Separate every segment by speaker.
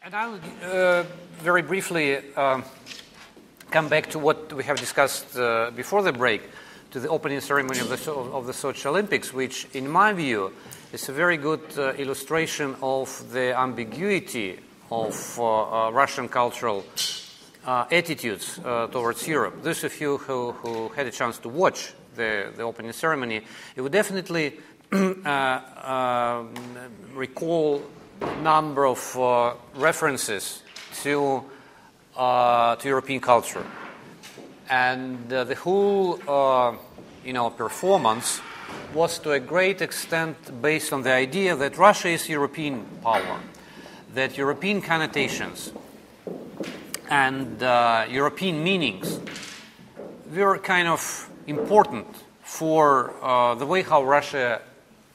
Speaker 1: And I'll uh, very briefly uh, come back to what we have discussed uh, before the break, to the opening ceremony of the, of the Sochi Olympics, which, in my view, is a very good uh, illustration of the ambiguity of uh, uh, Russian cultural attitudes towards Europe. Those of you who, who, had a chance to watch the, the opening ceremony, you would definitely um, recall number of uh, references to, uh, to European culture. And uh, the whole uh, you know, performance was to a great extent based on the idea that Russia is European power, that European connotations and uh, European meanings were kind of important for uh, the way how Russia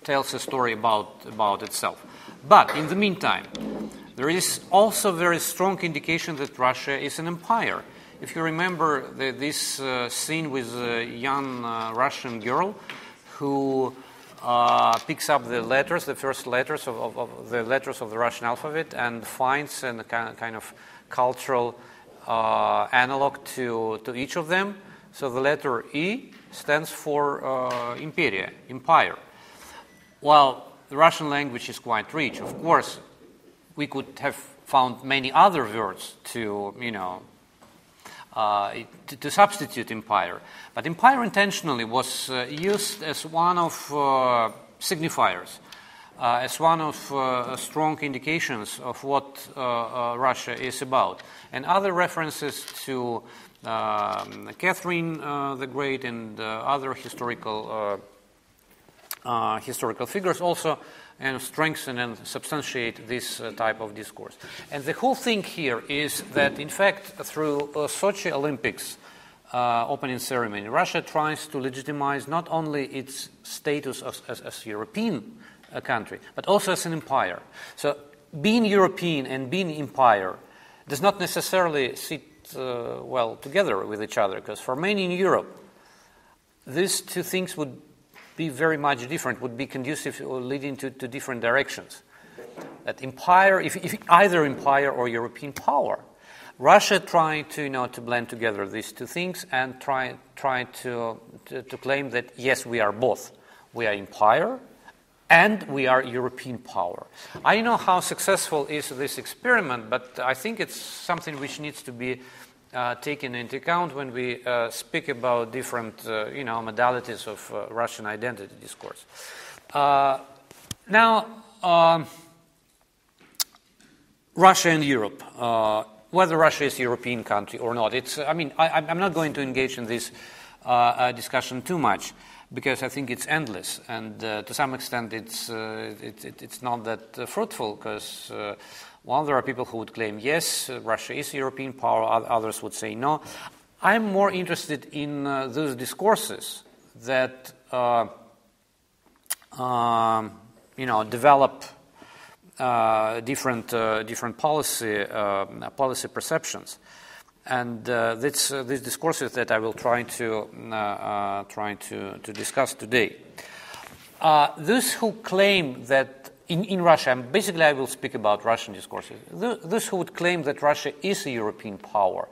Speaker 1: tells a story about, about itself. But in the meantime, there is also very strong indication that Russia is an empire. If you remember the, this uh, scene with a young uh, Russian girl who uh, picks up the letters, the first letters of, of, of, the letters of the Russian alphabet, and finds a kind of cultural uh, analog to, to each of them. So the letter E stands for uh, imperia, empire. Well, the Russian language is quite rich. Of course, we could have found many other words to, you know, uh, to, to, substitute empire. But empire intentionally was uh, used as one of uh, signifiers, uh, as one of uh, strong indications of what uh, Russia is about. And other references to um, Catherine the Great and other historical uh, historical figures also and strengthen and substantiate this uh, type of discourse. And the whole thing here is that, in fact, through uh, Sochi Olympics uh, opening ceremony, Russia tries to legitimize not only its status as, as, as European uh, country, but also as an empire. So, being European and being empire does not necessarily sit well together with each other, because for many in Europe, these two things would be very much different, would be conducive or leading to, to different directions. That empire, if, if either empire or European power, Russia trying to, you know, to blend together these two things and try, try to, to, to claim that yes, we are both. We are empire and we are European power. I don't know how successful is this experiment, but I think it's something which needs to be uh, taken into account when we uh, speak about different uh, you know, modalities of uh, Russian identity discourse. Uh, now, um, Russia and Europe, uh, whether Russia is a European country or not, it's, I mean, I, am not going to engage in this discussion too much because I think it's endless, and to some extent it's, it, it, it's not that fruitful because well, there are people who would claim yes, Russia is a European power, others would say no. I'm more interested in uh, those discourses that uh, uh, you know develop uh, different uh, different policy uh, policy perceptions, and this these discourses that I will try to try to, to discuss today. those who claim that in, in Russia, basically I will speak about Russian discourses, those who would claim that Russia is a European power,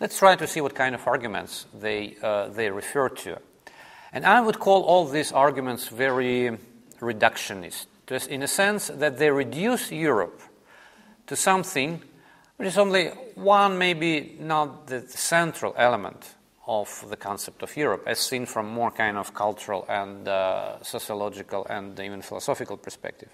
Speaker 1: let's try to see what kind of arguments they, uh, they refer to. And I would call all these arguments very reductionist, just in a sense that they reduce Europe to something which is only one, maybe not the central element of the concept of Europe, as seen from more kind of cultural and uh, sociological and even philosophical perspective.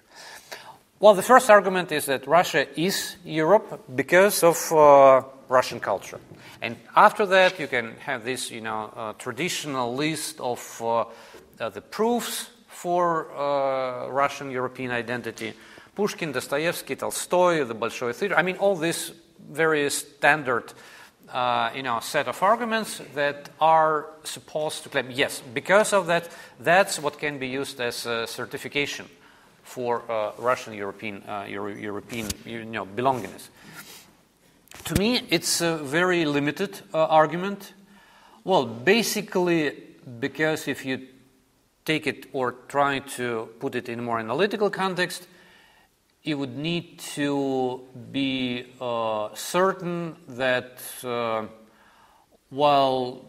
Speaker 1: Well, the first argument is that Russia is Europe because of uh, Russian culture. And after that, you can have this, you know, uh, traditional list of uh, the proofs for uh, Russian European identity. Pushkin, Dostoevsky, Tolstoy, the Bolshoi theater. I mean, all these various standard uh, you know, set of arguments that are supposed to claim, yes, because of that, that's what can be used as a certification for uh, Russian European, uh, Euro- European you know, belongingness. To me, it's a very limited uh, argument. Well, basically, because if you take it or try to put it in a more analytical context, you would need to be uh, certain that uh, while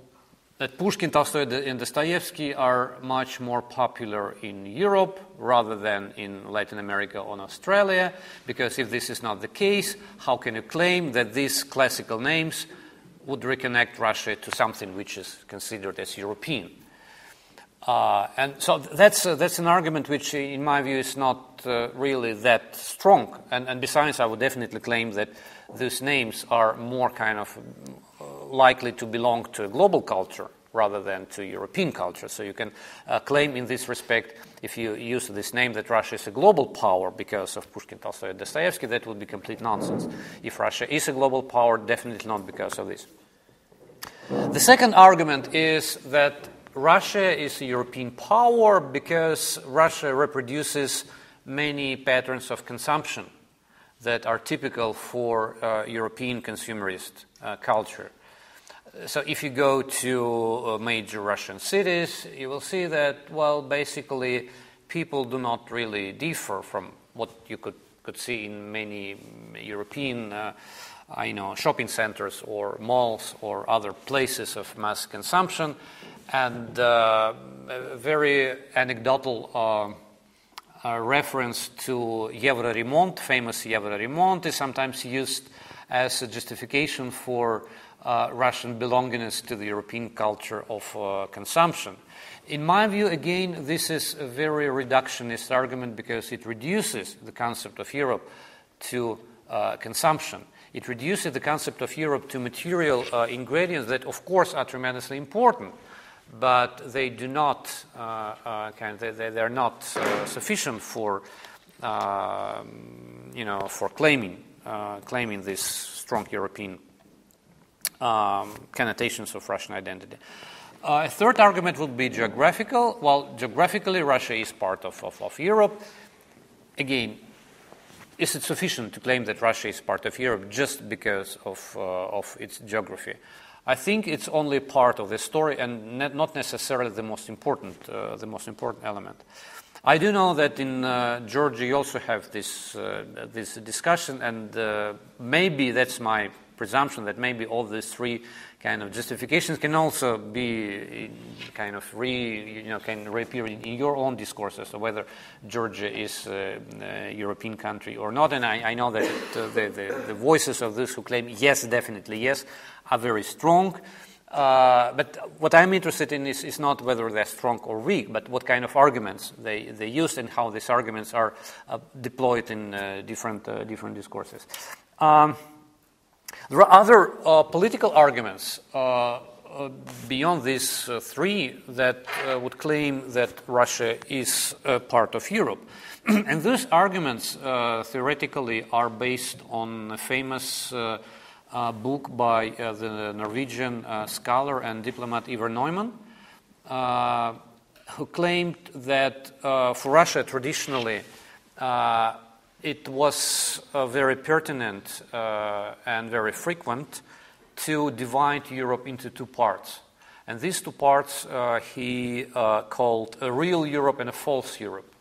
Speaker 1: that Pushkin, Tolstoy, and Dostoevsky are much more popular in Europe rather than in Latin America or Australia, because if this is not the case, how can you claim that these classical names would reconnect Russia to something which is considered as European? Uh, and so that's, uh, that's an argument which, in my view, is not uh, really that strong. And, and, besides, I would definitely claim that these names are more kind of likely to belong to a global culture rather than to European culture. So you can uh, claim in this respect, if you use this name, that Russia is a global power because of Pushkin, Tolstoy, and Dostoevsky, that would be complete nonsense. If Russia is a global power, definitely not because of this. The second argument is that Russia is a European power because Russia reproduces many patterns of consumption that are typical for uh, European consumerist uh, culture. So if you go to uh, major Russian cities, you will see that, well, basically, people do not really differ from what you could, could see in many European, uh, I know, shopping centers or malls or other places of mass consumption. And uh, a very anecdotal uh, uh, reference to Euroremont, famous Euroremont, is sometimes used as a justification for uh, Russian belongingness to the European culture of uh, consumption. In my view, again, this is a very reductionist argument because it reduces the concept of Europe to uh, consumption. It reduces the concept of Europe to material ingredients that, of course, are tremendously important, but they do not uh, uh, kind of, they, they, are not sufficient for um, you know for claiming claiming this strong European um, connotations of Russian identity. Uh, a third argument would be geographical. Well, geographically, Russia is part of, of, of, Europe. Again, is it sufficient to claim that Russia is part of Europe just because of, uh, of its geography? I think it's only part of the story and not necessarily the most important, uh, the most important element. I do know that in uh, Georgia you also have this, uh, this discussion, and uh, maybe that's my presumption that maybe all these three kind of justifications can also be kind of re, you know, can reappear in, your own discourses, so whether Georgia is a, a European country or not. And I, I know that uh, the, the, the, voices of those who claim yes, definitely yes, are very strong. Uh, but what I'm interested in is, is, not whether they're strong or weak, but what kind of arguments they, they use and how these arguments are uh, deployed in uh, different, uh, different discourses. Um, there are other uh, political arguments uh, beyond these three that would claim that Russia is part of Europe. and those arguments theoretically are based on famous book by the Norwegian scholar and diplomat Iver Neumann, who claimed that for Russia traditionally it was uh, very pertinent uh, and very frequent to divide Europe into two parts. And these two parts uh, he uh, called a real Europe and a false Europe.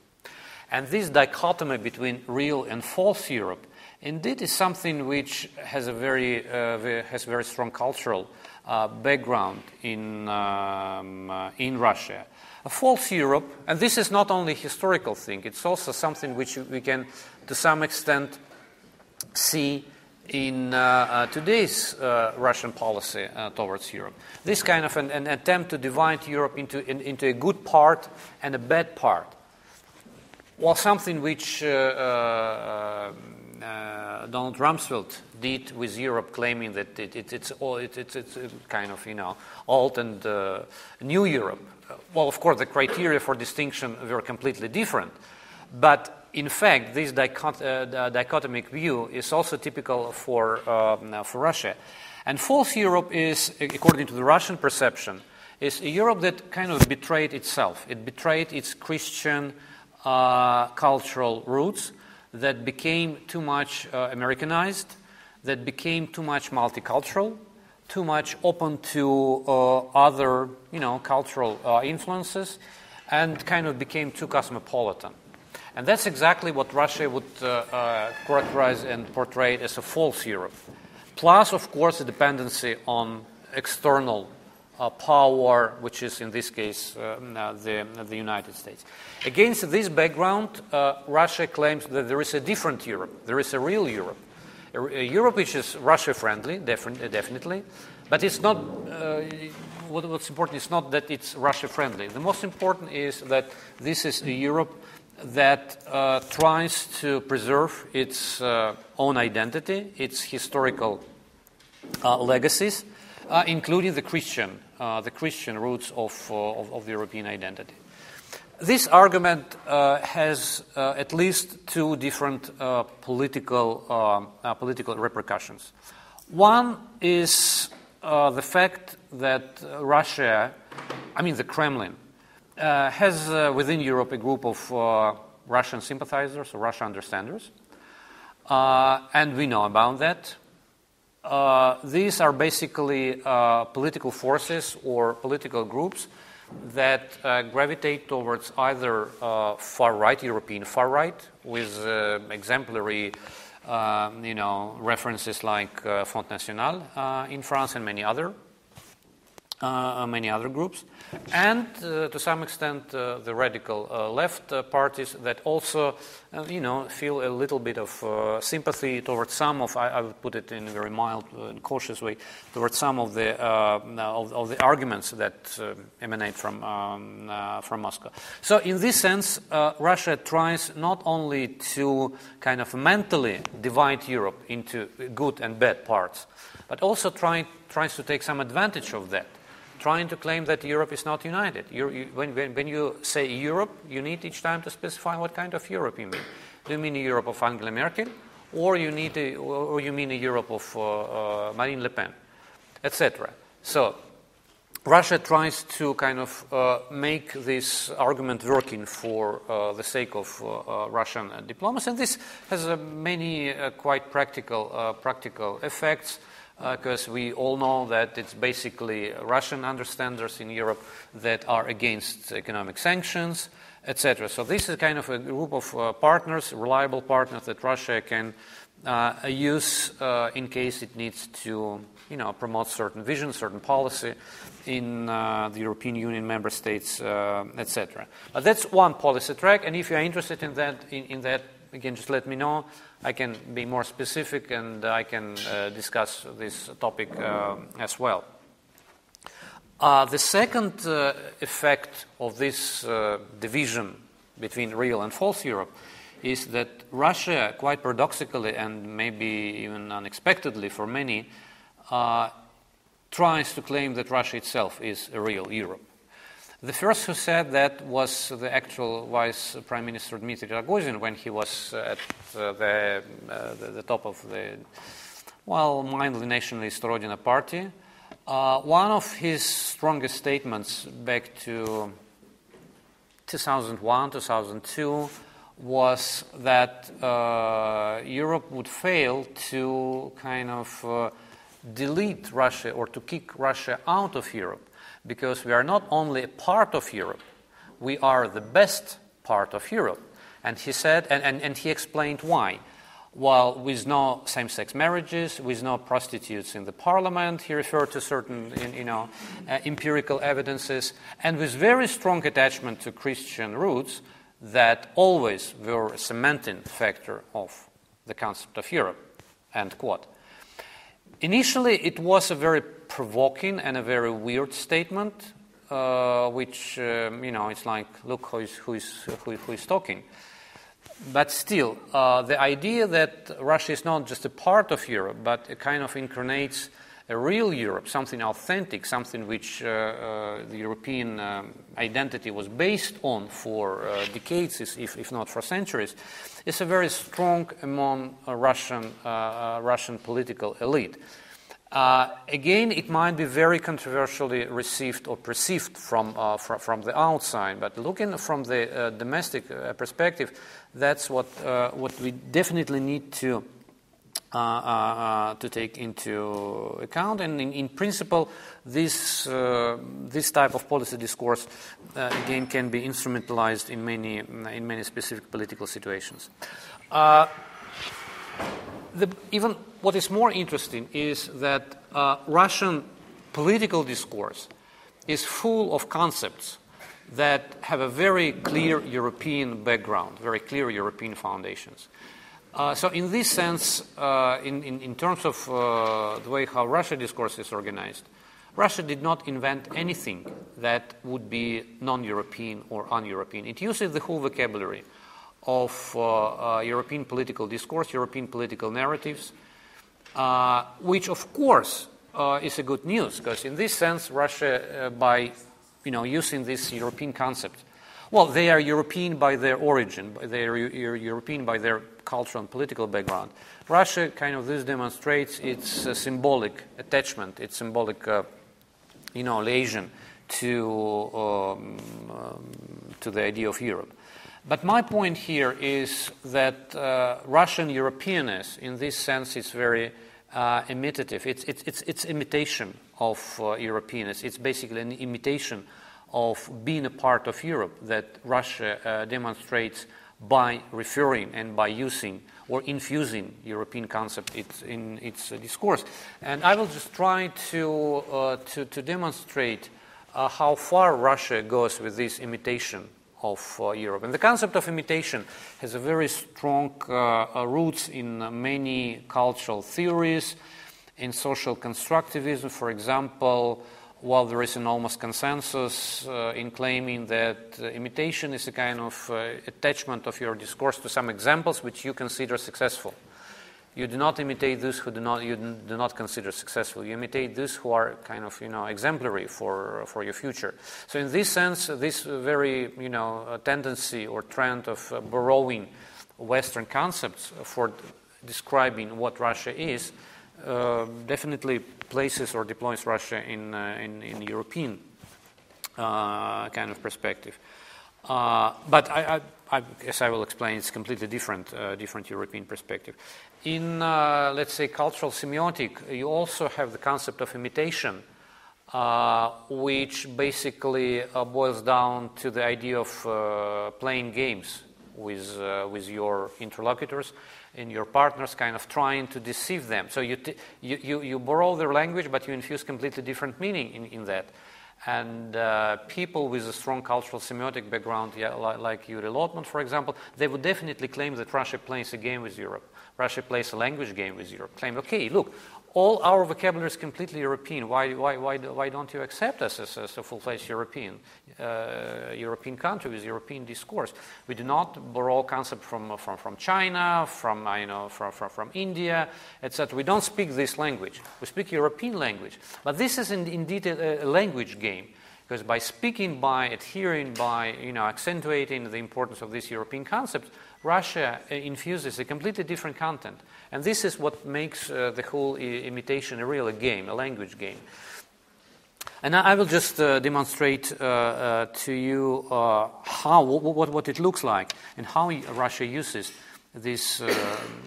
Speaker 1: And this dichotomy between real and false Europe indeed is something which has a very, uh, has very strong cultural uh, background in, um, in Russia. A false Europe, and this is not only a historical thing, it's also something which we can to some extent see in uh, uh, today's uh, Russian policy uh, towards Europe. This kind of an, an attempt to divide Europe into, in, into a good part and a bad part was something which uh, uh, Donald Rumsfeld did with Europe, claiming that it, it, it's, all, it, it's, it's kind of, you know, old and new Europe. Well, of course, the criteria for distinction were completely different. But in fact, this dichot- uh, dichotomic view is also typical for, uh, for Russia. And false Europe is, according to the Russian perception, is a Europe that kind of betrayed itself. It betrayed its Christian uh, cultural roots, that became too much uh, Americanized, that became too much multicultural, too much open to uh, other, you know, cultural uh, influences, and kind of became too cosmopolitan. And that's exactly what Russia would uh, uh, characterize and portray as a false Europe. Plus, of course, a dependency on external power, which is in this case uh, the, the United States. Against this background, uh, Russia claims that there is a different Europe, there is a real Europe. A, a Europe which is Russia friendly, definitely, but it's not, uh, what, what's important is not that it's Russia friendly. The most important is that this is a Europe that uh, tries to preserve its uh, own identity, its historical uh, legacies, uh, including the Christian, uh, the Christian roots of, of, of, the European identity. This argument has at least two different political, political repercussions. One is the fact that Russia, I mean the Kremlin, uh, has uh, within Europe a group of uh, Russian sympathizers or Russian understanders, uh, and we know about that. Uh, these are basically uh, political forces or political groups that gravitate towards either far right, European far right, with exemplary. you know, references like Front National in France and many other uh, many other groups, and uh, to some extent uh, the radical uh, left uh, parties that also, uh, you know, feel a little bit of sympathy towards some of, I, I, would put it in a very mild and cautious way, towards some of the of, of, the arguments that emanate from um, from Moscow. So, in this sense, Russia tries not only to kind of mentally divide Europe into good and bad parts, but also try, tries to take some advantage of that trying to claim that Europe is not united. You, when, when, when, you say Europe, you need each time to specify what kind of Europe you mean. Do you mean a Europe of Angela Merkel, or you, need a, or you mean a Europe of uh, uh, Marine Le Pen, etc.? So Russia tries to kind of uh, make this argument working for uh, the sake of uh, uh Russian diplomacy, and this has many quite practical, practical effects because uh, we all know that it's basically Russian understanders in Europe that are against economic sanctions, etc. So this is kind of a group of uh, partners, reliable partners that Russia can uh, use uh, in case it needs to, you know, promote certain vision, certain policy in uh, the European Union member states, uh, etc. But that's one policy track, and if you are interested in that, in, in that again, just let me know. I can be more specific and I can uh, discuss this topic uh, as well. Uh, the second effect of this division between real and false Europe is that Russia, quite paradoxically and maybe even unexpectedly for many, uh, tries to claim that Russia itself is a real Europe. The first who said that was the actual Vice Prime Minister Dmitry Rogozin when he was at uh, the, uh, the, the, top of the, well, mindly nationalist Rodina party. Uh, one of his strongest statements back to 2001, 2002 was that uh, Europe would fail to kind of uh, delete Russia or to kick Russia out of Europe because we are not only a part of Europe, we are the best part of Europe. And he said, and, and, and he explained why. While with no same sex marriages, with no prostitutes in the parliament, he referred to certain you know, uh, empirical evidences, and with very strong attachment to Christian roots that always were a cementing factor of the concept of Europe. End quote. Initially, it was a very provoking and a very weird statement, uh, which, um, you know, it's like, look who is, who is, who, who is talking. But still, uh, the idea that Russia is not just a part of Europe, but it kind of incarnates a real Europe, something authentic, something which uh, uh, the European um, identity was based on for uh, decades, if, if, not for centuries, is a very strong among Russian, uh, uh, Russian political elite. Uh, again, it might be very controversially received or perceived from, uh, fr- from the outside, but looking from the uh, domestic uh, perspective, that's what, uh, what we definitely need to uh, to take into account. And in, in principle, this, this type of policy discourse, again, can be instrumentalized in many, in many specific political situations. The, even what is more interesting is that uh, Russian political discourse is full of concepts that have a very clear European background, very clear European foundations. Uh, so, in this sense, uh, in, in, in, terms of uh, the way how Russia discourse is organized, Russia did not invent anything that would be non European or un European. It uses the whole vocabulary of uh, uh, European political discourse, European political narratives, uh, which, of course, is a good news, because in this sense, Russia, by you know, using this European concept, well, they are European by their origin, they are European by their cultural and political background. Russia kind of this demonstrates its uh, symbolic attachment, its symbolic, uh, you know, liaison to um, um, to the idea of Europe. But my point here is that uh, Russian Europeanness, in this sense, is very uh, imitative. It's, it's, it's, it's imitation of uh, Europeanness. It's basically an imitation of being a part of Europe that Russia uh, demonstrates by referring and by using or infusing European concept in its discourse. And I will just try to, uh, to, to, demonstrate uh, how far Russia goes with this imitation of uh, Europe. And the concept of imitation has a very strong uh, roots in many cultural theories, in social constructivism, for example, while there is enormous consensus uh, in claiming that uh, imitation is a kind of uh, attachment of your discourse to some examples which you consider successful. You do not imitate those who do not, you do not consider successful. You imitate those who are kind of you know, exemplary for, for your future. So, in this sense, this very you know, tendency or trend of uh, borrowing Western concepts for describing what Russia is uh, definitely places or deploys Russia in, uh, in, in, European uh, kind of perspective. but I, I, I, as I will explain, it's completely different, different European perspective. In, let's say, cultural semiotic, you also have the concept of imitation. Uh, which basically uh, boils down to the idea of uh, playing games with, with your interlocutors and your partners, kind of trying to deceive them. So you, t- you, you, you, borrow their language, but you infuse completely different meaning in, in that. And uh, people with a strong cultural semiotic background, yeah, like, like Yuri Lotman, for example, they would definitely claim that Russia plays a game with Europe. Russia plays a language game with Europe. Claim, okay, look, all our vocabulary is completely European. Why, why, why, why don't you accept us as, as a full-fledged European, uh, European country with European discourse? We do not borrow concept from, from, from China, from, you know, from, from, from India, etc. We don't speak this language. We speak European language. But this is in, indeed a, a language game because by speaking, by adhering, by you know, accentuating the importance of this European concept, Russia uh, infuses a completely different content. And this is what makes uh, the whole imitation a real game, a language game. And I will just uh, demonstrate uh, uh to you uh, how, what, what it looks like and how Russia uses this,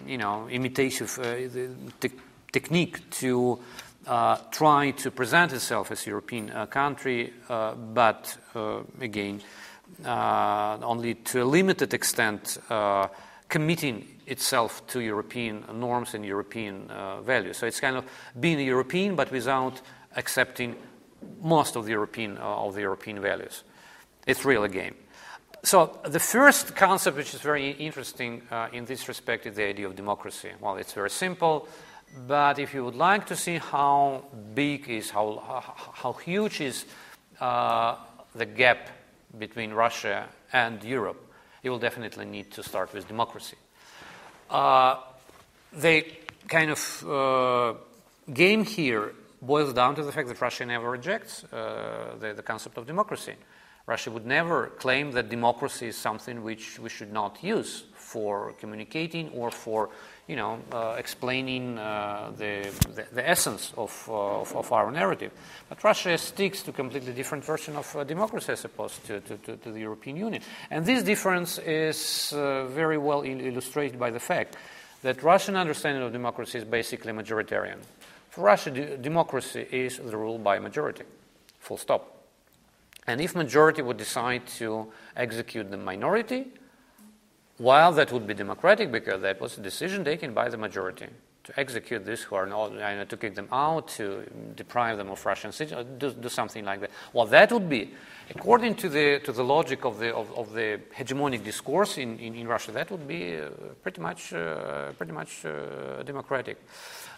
Speaker 1: you know, imitative te- technique to try to present itself as a European country, but again, uh, only to a limited extent uh, committing itself to European norms and European uh, values. So it's kind of being European, but without accepting most of the European of the European values. It's really a game. So the first concept, which is very interesting uh, in this respect, is the idea of democracy. Well, it's very simple, but if you would like to see how big is, how, how, how huge is uh, the gap between Russia and Europe, you will definitely need to start with democracy. Uh, the kind of uh, game here boils down to the fact that Russia never rejects uh, the, the, concept of democracy. Russia would never claim that democracy is something which we should not use for communicating or for you know, uh, explaining uh, the, the, the, essence of, uh, of, of, our narrative. But Russia sticks to a completely different version of uh, democracy as opposed to, to, to, to, the European Union. And this difference is uh, very well il- illustrated by the fact that Russian understanding of democracy is basically majoritarian. For Russia, democracy is the rule by majority, full stop. And if majority would decide to execute the minority, while that would be democratic because that was a decision taken by the majority to execute these who are not, know, to kick them out, to deprive them of Russian citizenship, do, do something like that. Well, that would be, according to the, to the logic of the, of, of the hegemonic discourse in, in, in, Russia, that would be uh, pretty much, uh, pretty much uh, democratic.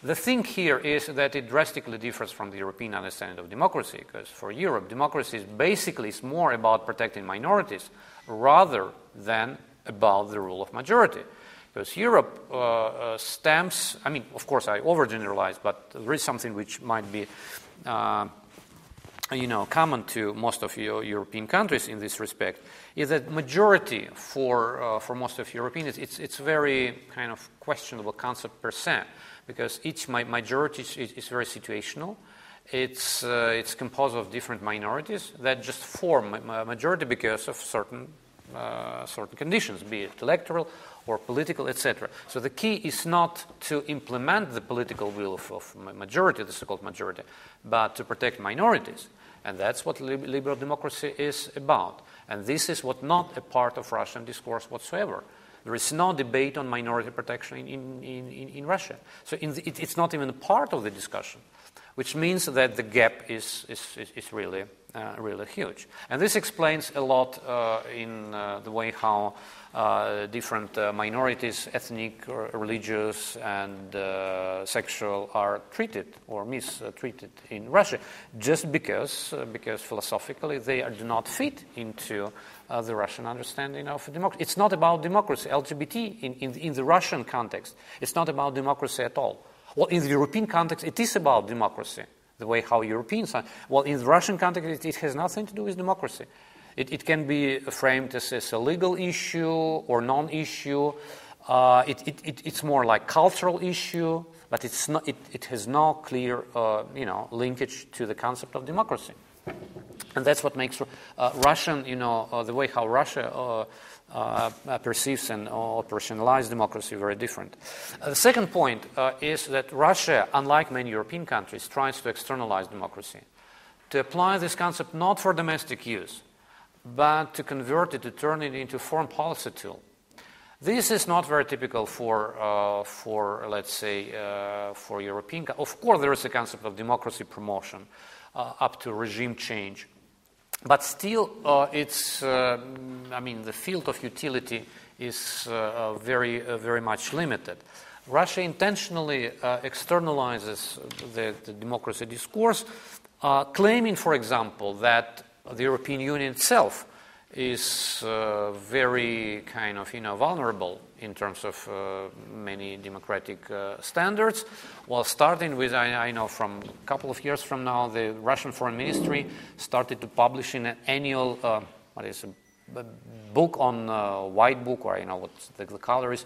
Speaker 1: The thing here is that it drastically differs from the European understanding of democracy, because for Europe, democracy is basically is more about protecting minorities rather than about the rule of majority. Because Europe uh, uh, stamps, I mean, of course, I overgeneralize, but there is something which might be, uh, you know, common to most of European countries in this respect, is that majority for, uh, for most of Europeans, it's, it's very kind of questionable concept per se, because each majority is, is very situational. It's, uh, it's composed of different minorities that just form a majority because of certain, uh, certain conditions, be it electoral or political, etc. So the key is not to implement the political will of, of majority, the so-called majority, but to protect minorities. And that's what liberal democracy is about. And this is what not a part of Russian discourse whatsoever. There is no debate on minority protection in, in, in, in Russia. So in the, it, it's not even a part of the discussion, which means that the gap is, is, is really, uh, really huge. And this explains a lot uh, in uh, the way how uh, different uh, minorities, ethnic, religious, and uh, sexual, are treated or mistreated in Russia, just because, because philosophically they are, do not fit into the Russian understanding of democracy. It's not about democracy. LGBT in, in, in the Russian context, it's not about democracy at all. Well, in the European context, it is about democracy the way how Europeans are. Well, in the Russian context, it, it, has nothing to do with democracy. It, it can be framed as, as, a legal issue or non issue. Uh, it, it, it's more like cultural issue, but it's not, it, has no clear uh, you know, linkage to the concept of democracy. And that's what makes uh, Russian, you know, uh, the way how Russia uh, perceives and operationalizes democracy very different. the second point is that Russia, unlike many European countries, tries to externalize democracy, to apply this concept not for domestic use, but to convert it, to turn it into a foreign policy tool. This is not very typical for, uh, for let's say, uh, for European. Of course, there is a concept of democracy promotion uh, up to regime change, but still, uh, it's. Uh, I mean, the field of utility is uh, very, very much limited. Russia intentionally externalizes the, the, democracy discourse, claiming, for example, that the European Union itself is uh, very kind of you know vulnerable in terms of uh, many democratic uh, standards. Well, starting with I, I, know from a couple of years from now, the Russian Foreign Ministry started to publish an annual uh, what is a book on uh, white book or you know what the, the color is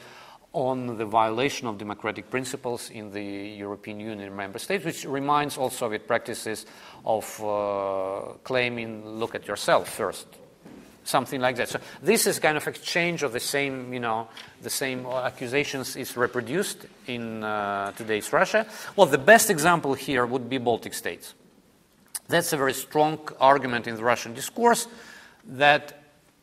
Speaker 1: on the violation of democratic principles in the European Union member states, which reminds all Soviet practices of uh, claiming, look at yourself first, something like that. So this is kind of exchange of the same, you know, the same accusations is reproduced in uh, today's Russia. Well, the best example here would be Baltic states. That's a very strong argument in the Russian discourse that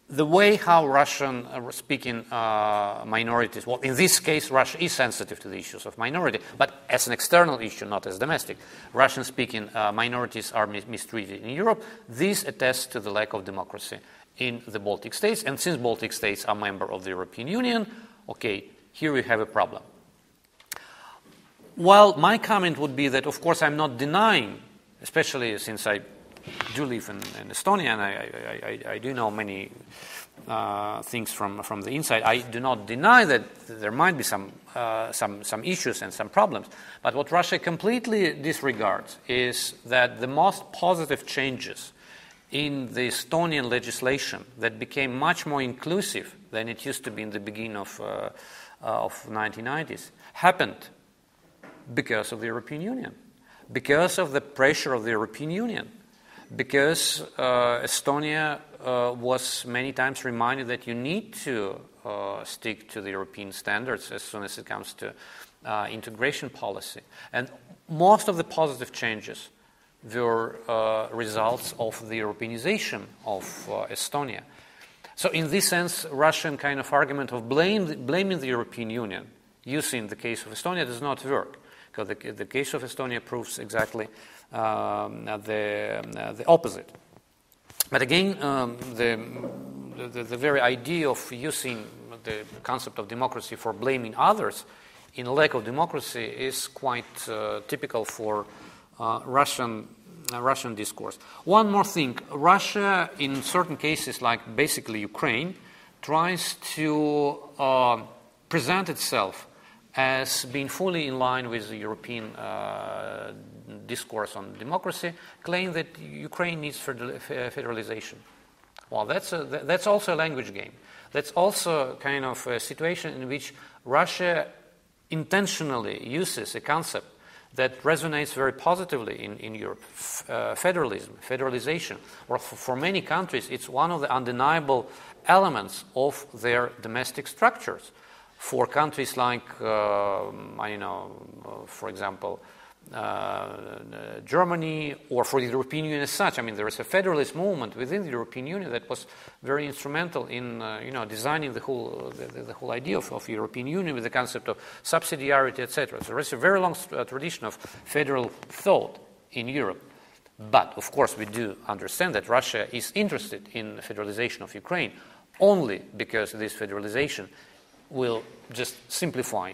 Speaker 1: the way how Russian uh, speaking uh, minorities, well, in this case, Russia is sensitive to the issues of minority, but as an external issue, not as domestic. Russian speaking uh, minorities are mis- mistreated in Europe. This attests to the lack of democracy in the Baltic states. And since Baltic states are member of the European Union, okay, here we have a problem. Well, my comment would be that, of course, I'm not denying, especially since I do live in, in Estonia, and I, I, I, I do know many uh, things from, from the inside. I do not deny that there might be some, uh, some, some issues and some problems. But what Russia completely disregards is that the most positive changes in the Estonian legislation that became much more inclusive than it used to be in the beginning of, uh, of 1990s happened because of the European Union, because of the pressure of the European Union because uh, Estonia uh, was many times reminded that you need to uh, stick to the European standards as soon as it comes to uh, integration policy. And most of the positive changes were uh, results of the Europeanization of uh, Estonia. So, in this sense, Russian kind of argument of blame, blaming the European Union using the case of Estonia does not work, because the, the case of Estonia proves exactly um, the, uh, the opposite. But again, um, the, the, the, very idea of using the concept of democracy for blaming others in lack of democracy is quite uh, typical for Russian uh, Russian discourse. One more thing: Russia, in certain cases, like basically Ukraine, tries to uh, present itself as being fully in line with the European uh, discourse on democracy, claim that Ukraine needs federalization. Well, that's, a, that's also a language game. That's also kind of a situation in which Russia intentionally uses a concept that resonates very positively in, in Europe uh, federalism, federalization. Or for, for many countries, it's one of the undeniable elements of their domestic structures. For countries like, uh, I know, uh, for example, uh, Germany or for the European Union as such. I mean, there is a federalist movement within the European Union that was very instrumental in, uh, you know, designing the whole, the, the whole idea of, of, European Union with the concept of subsidiarity, etc. So there is a very long uh, tradition of federal thought in Europe. But, of course, we do understand that Russia is interested in federalization of Ukraine only because this federalization will just simplify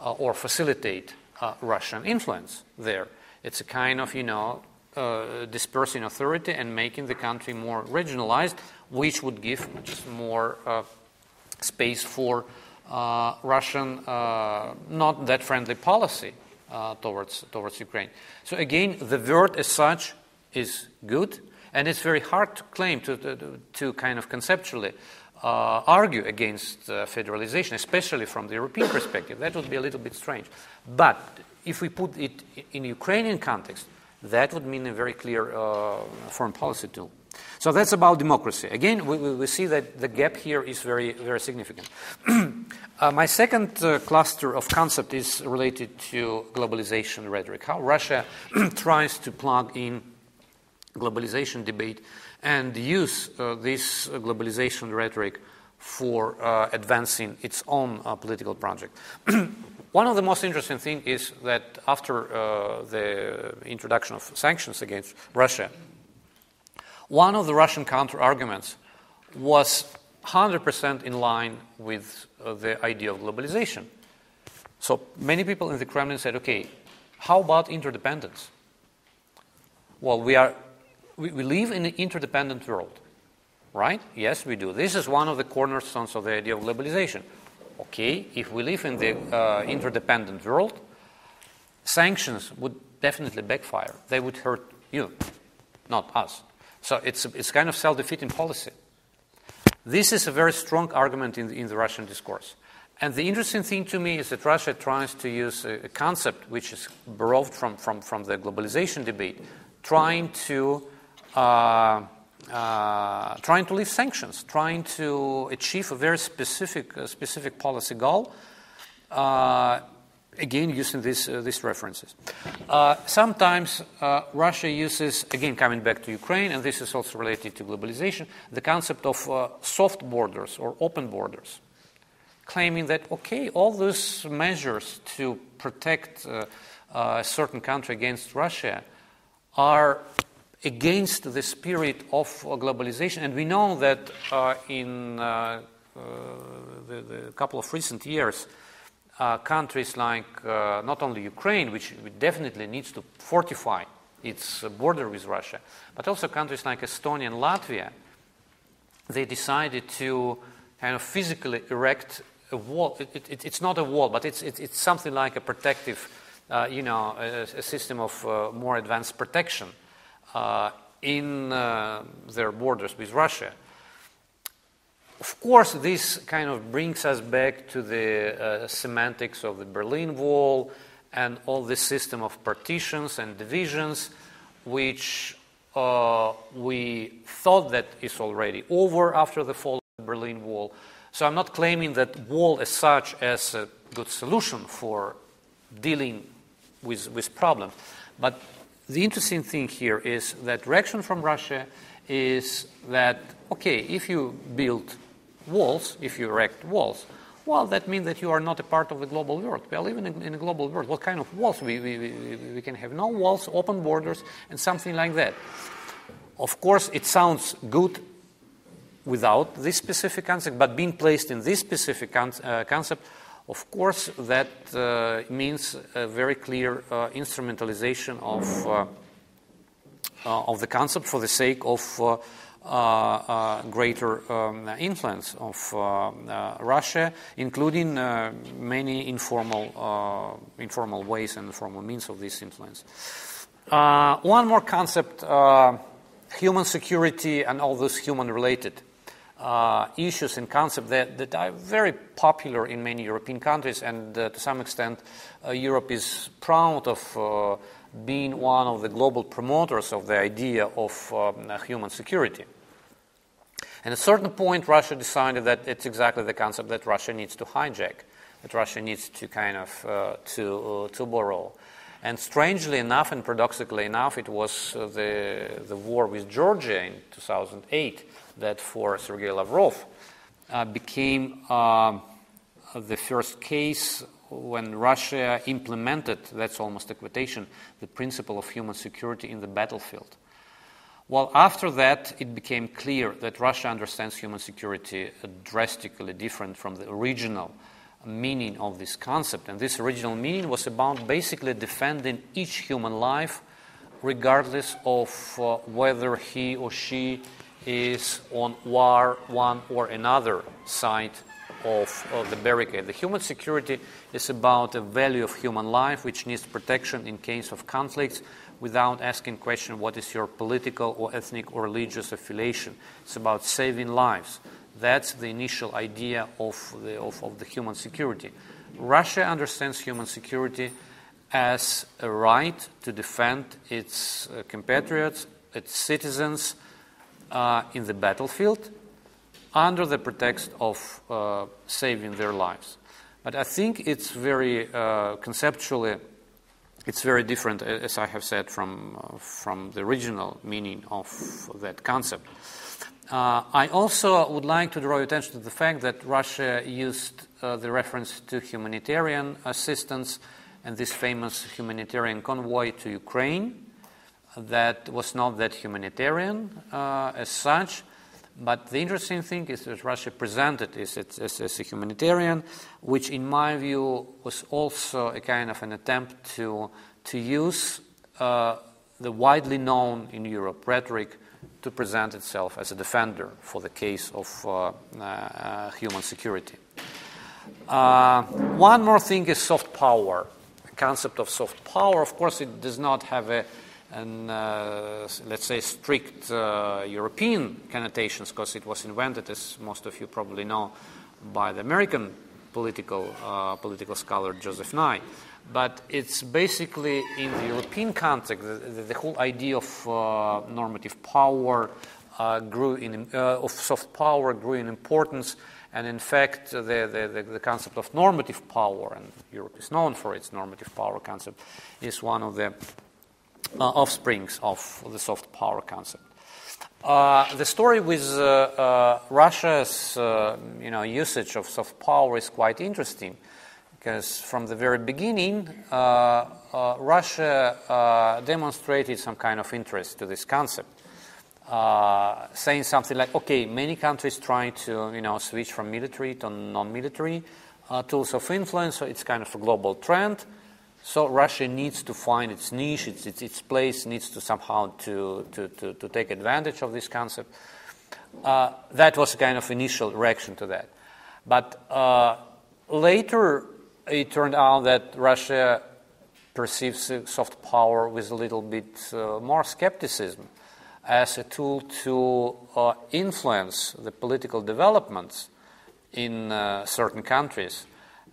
Speaker 1: uh, or facilitate uh, Russian influence there. It's a kind of, you know, uh, dispersing authority and making the country more regionalized, which would give just more uh, space for uh, Russian uh, not that friendly policy uh, towards towards Ukraine. So again, the word as such is good, and it's very hard to claim to to, to kind of conceptually uh, argue against uh, federalization, especially from the European perspective. That would be a little bit strange. But if we put it in Ukrainian context, that would mean a very clear uh, foreign policy tool. So that's about democracy. Again, we, we, see that the gap here is very, very significant. uh, my second uh, cluster of concept is related to globalization rhetoric. How Russia tries to plug in globalization debate and use uh, this globalization rhetoric for uh, advancing its own uh, political project. One of the most interesting things is that after uh, the introduction of sanctions against Russia, one of the Russian counter arguments was 100% in line with uh, the idea of globalization. So many people in the Kremlin said, okay, how about interdependence? Well, we are we, we live in an interdependent world, right? Yes, we do. This is one of the cornerstones of the idea of globalization. Okay, if we live in the uh, interdependent world, sanctions would definitely backfire. They would hurt you, not us. So it's, it's kind of self defeating policy. This is a very strong argument in the, in the Russian discourse. And the interesting thing to me is that Russia tries to use a, a concept which is borrowed from, from, from the globalization debate, trying to trying to lift sanctions, trying to achieve a very specific, uh, specific policy goal, uh, again using these, uh, these references. Uh, sometimes Russia uses, again coming back to Ukraine, and this is also related to globalization, the concept of soft borders or open borders, claiming that, okay, all those measures to protect a certain country against Russia are against the spirit of globalization. And we know that uh, in uh, uh, the, the, couple of recent years, uh, countries like uh, not only Ukraine, which definitely needs to fortify its border with Russia, but also countries like Estonia and Latvia, they decided to kind of physically erect a wall. It, it, it's not a wall, but it's, it, it's something like a protective, uh, you know, a, a system of more advanced protection uh, in uh, their borders with Russia. Of course, this kind of brings us back to the uh, semantics of the Berlin Wall and all the system of partitions and divisions, which uh, we thought that is already over after the fall of the Berlin Wall. So I'm not claiming that wall as such as a good solution for dealing with, with problems. But the interesting thing here is that reaction from Russia is that, okay, if you build walls, if you erect walls, well, that means that you are not a part of the global world. We are living in, in a global world. What kind of walls? We, we, we, we can have no walls, open borders, and something like that. Of course, it sounds good without this specific concept, but being placed in this specific con- uh, concept, of course, that uh, means a very clear uh, instrumentalization of, uh, uh, of the concept for the sake of uh, uh, greater um, influence of Russia, including many informal, informal ways and informal means of this influence. one more concept human security and all those human related uh, issues and concepts that, that, are very popular in many European countries, and uh, to some extent, uh, Europe is proud of being one of the global promoters of the idea of um, human security. And at a certain point, Russia decided that it's exactly the concept that Russia needs to hijack, that Russia needs to kind of uh, to, uh, to borrow. And strangely enough, and paradoxically enough, it was uh, the, the war with Georgia in 2008 that, for Sergei Lavrov, uh, became uh, the first case when Russia implemented, that's almost a quotation, the principle of human security in the battlefield. Well, after that, it became clear that Russia understands human security drastically different from the original meaning of this concept. And this original meaning was about basically defending each human life, regardless of uh, whether he or she is on war, one or another side of, of the barricade. The human security is about the value of human life, which needs protection in case of conflicts without asking question what is your political or ethnic or religious affiliation. It's about saving lives. That's the initial idea of the, of, of the human security. Russia understands human security as a right to defend its uh, compatriots, its citizens in the battlefield under the pretext of uh, saving their lives. But I think it's very uh, conceptually it's very different, as I have said, from, uh, from the original meaning of that concept. Uh, I also would like to draw your attention to the fact that Russia used uh, the reference to humanitarian assistance and this famous humanitarian convoy to Ukraine. That was not that humanitarian uh, as such, but the interesting thing is that Russia presented it as, as, a humanitarian, which, in my view, was also a kind of an attempt to, to use uh, the widely known in Europe rhetoric to present itself as a defender for the case of uh, uh, human security. Uh, one more thing is soft power. The concept of soft power, of course, it does not have a and uh, let's say strict uh, European connotations because it was invented, as most of you probably know, by the American political uh, political scholar Joseph Nye. But it's basically in the European context, the, the, whole idea of uh, normative power uh, grew in uh, of soft power grew in importance. And in fact, the, the, the, concept of normative power, and Europe is known for its normative power concept, is one of the offsprings of the soft power concept. Uh, the story with uh, uh Russia's uh, you know, usage of soft power is quite interesting because from the very beginning, uh, Russia demonstrated some kind of interest to this concept. saying something like, okay, many countries try to you know, switch from military to non military tools of influence, so it's kind of a global trend. So Russia needs to find its niche, its, its, its place, needs to somehow to, to, to, to, take advantage of this concept. Uh, that was a kind of initial reaction to that. But uh, later, it turned out that Russia perceives soft power with a little bit uh, more skepticism as a tool to uh, influence the political developments in uh, certain countries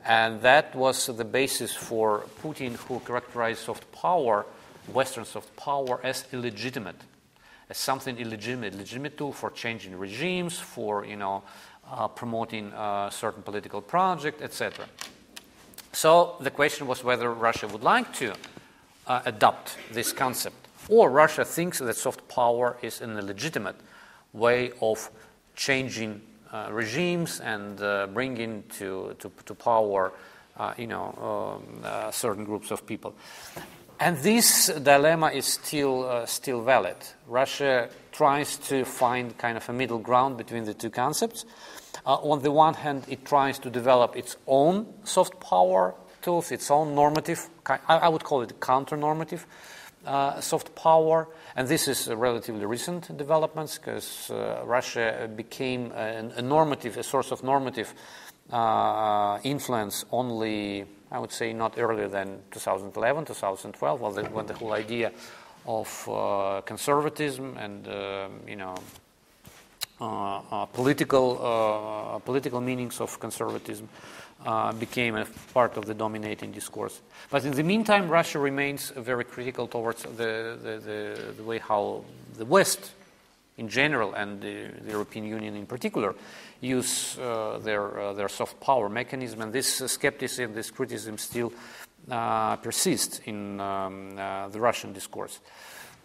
Speaker 1: and that was the basis for Putin, who characterized soft power, Western soft power, as illegitimate. as something illegitimate, legitimate tool for changing regimes, for you know, uh, promoting uh, certain political project, etc. So the question was whether Russia would like to uh, adopt this concept, or Russia thinks that soft power is an illegitimate way of changing regimes and uh, bringing to, to, to power, uh, you know, um, certain groups of people. And this dilemma is still, uh, still valid. Russia tries to find kind of a middle ground between the two concepts. Uh, on the one hand, it tries to develop its own soft power tools, its own normative, I, would call it counter normative uh, soft power. And this is a relatively recent developments because uh, Russia became a, normative, a source of normative uh, influence only I would say not earlier than 2011, 2012, when the, when the whole idea of uh, conservatism and uh, you know uh, uh political uh, political meanings of conservatism uh, became a part of the dominating discourse. But in the meantime, Russia remains very critical towards the, the, the, the way how the West in general and the, the European Union in particular use uh, their, uh, their soft power mechanism. And this skepticism, this criticism still uh, persists in um, uh, the Russian discourse.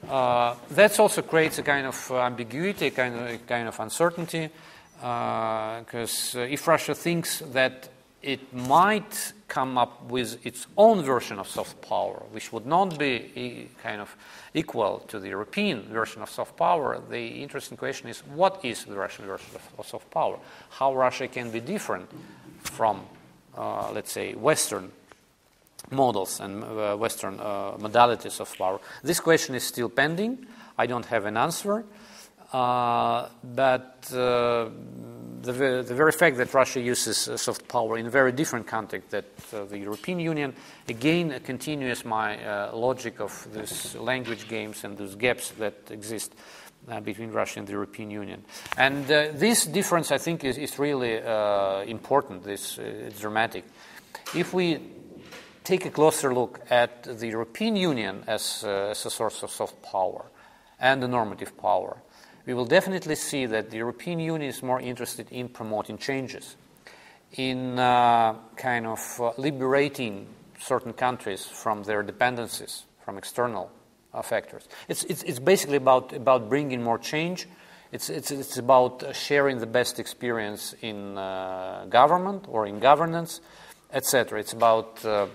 Speaker 1: That also creates a kind of ambiguity, a kind of, a kind of uncertainty, because if Russia thinks that it might come up with its own version of soft power, which would not be kind of equal to the European version of soft power. The interesting question is what is the Russian version of, soft power? How Russia can be different from, uh, let's say, Western models and uh, Western uh, modalities of power? This question is still pending. I don't have an answer. Uh, but uh, the, the, very fact that Russia uses uh, soft power in a very different context that uh, the European Union, again, continues my uh, logic of these language games and those gaps that exist uh, between Russia and the European Union. And uh, this difference, I think, is, is really uh, important, this dramatic. If we take a closer look at the European Union as, as a source of soft power and the normative power, we will definitely see that the European Union is more interested in promoting changes, in uh, kind of uh, liberating certain countries from their dependencies from external uh, factors. It's, it's, it's, basically about, about bringing more change. It's, it's, it's about sharing the best experience in uh, government or in governance, etc. It's about uh,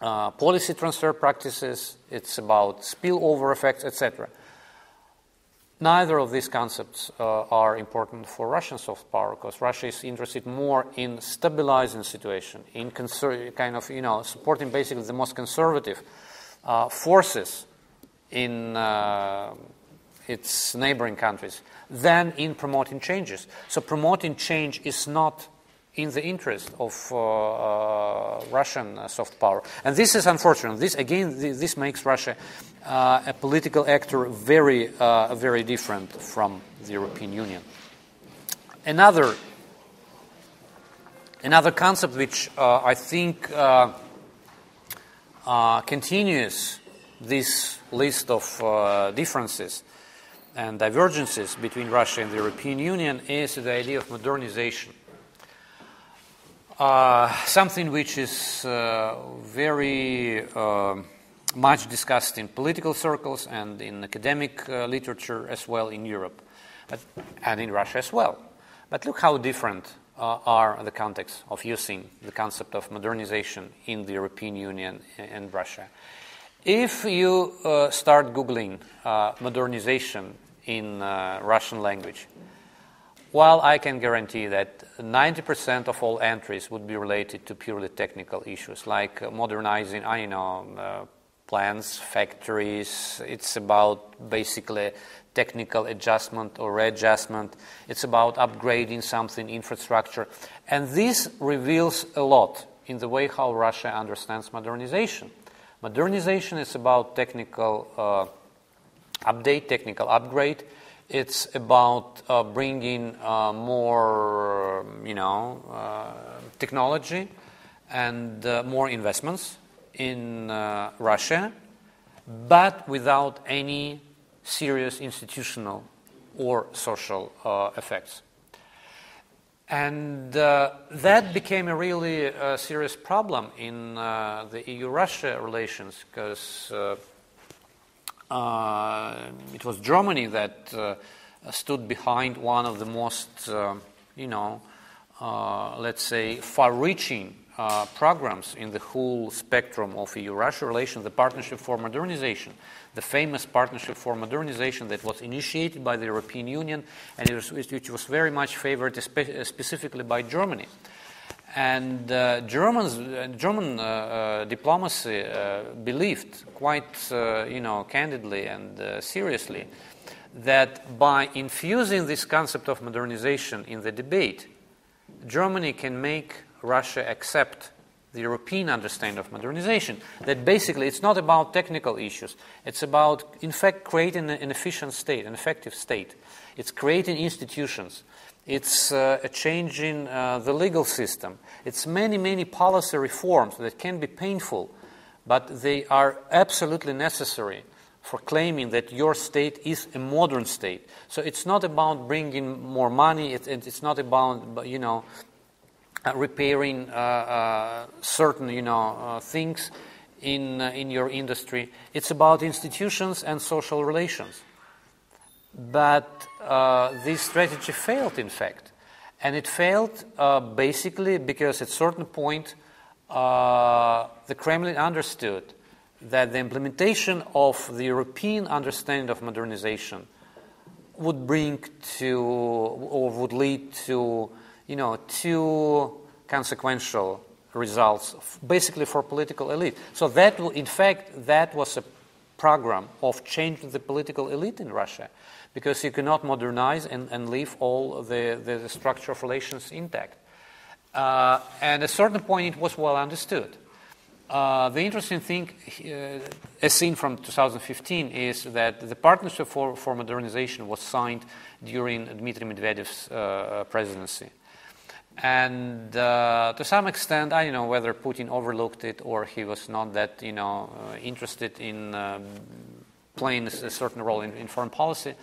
Speaker 1: uh, policy transfer practices, it's about spillover effects, etc. Neither of these concepts uh, are important for Russian soft power because Russia is interested more in stabilizing the situation, in conser- kind of you know supporting basically the most conservative uh, forces in uh, its neighboring countries than in promoting changes. So promoting change is not in the interest of uh, uh, Russian uh, soft power. And this is unfortunate. This, again, this makes Russia uh, a political actor very, uh, very different from the European Union. Another, another concept which uh, I think continues this list of differences and divergences between Russia and the European Union is the idea of modernization. Uh, something which is uh, very uh, much discussed in political circles and in academic uh, literature as well in Europe but, and in Russia as well. But look how different uh, are the contexts of using the concept of modernization in the European Union and Russia. If you start Googling modernization in Russian language, while I can guarantee that 90% of all entries would be related to purely technical issues, like modernizing, I know, uh, plants, factories. It's about basically technical adjustment or readjustment. It's about upgrading something, infrastructure. And this reveals a lot in the way how Russia understands modernization. Modernization is about technical uh, update, technical upgrade it's about uh, bringing uh, more, you know, uh, technology and uh, more investments in uh, Russia, but without any serious institutional or social uh, effects. And uh, that became a really uh, serious problem in uh, the EU Russia relations because uh, it was Germany that stood behind one of the most, you know, let's say, far reaching programs in the whole spectrum of EU Russia relations, the Partnership for Modernization the famous Partnership for Modernization that was initiated by the European Union and was, which was very much favored spe- specifically by Germany. And uh, Germans, uh, German uh, uh diplomacy uh, believed quite, uh, you know, candidly and seriously that by infusing this concept of modernization in the debate, Germany can make Russia accept the European understanding of modernization. That basically it's not about technical issues. It's about, in fact, creating an efficient state, an effective state. It's creating institutions. It's uh, changing uh, the legal system. It's many, many policy reforms that can be painful, but they are absolutely necessary for claiming that your state is a modern state. So it's not about bringing more money. it's not about, you know, Uh, repairing uh, uh, certain you know uh, things in uh, in your industry. It's about institutions and social relations. But this strategy failed, in fact, and it failed basically because at a certain point the Kremlin understood that the implementation of the European understanding of modernization would bring to or would lead to you know, two consequential results, basically for political elite. So that, in fact, that was a program of changing the political elite in Russia, because you cannot modernize and, and leave all the, the structure of relations intact. Uh, and at a certain point, it was well understood. Uh, the interesting thing, uh, as seen from 2015, is that the Partnership for, for Modernization was signed during Dmitry Medvedev's uh, presidency. And uh, to some extent, I don't know whether Putin overlooked it or he was not that, you know, uh, interested in uh, playing a certain role in, in, foreign policy.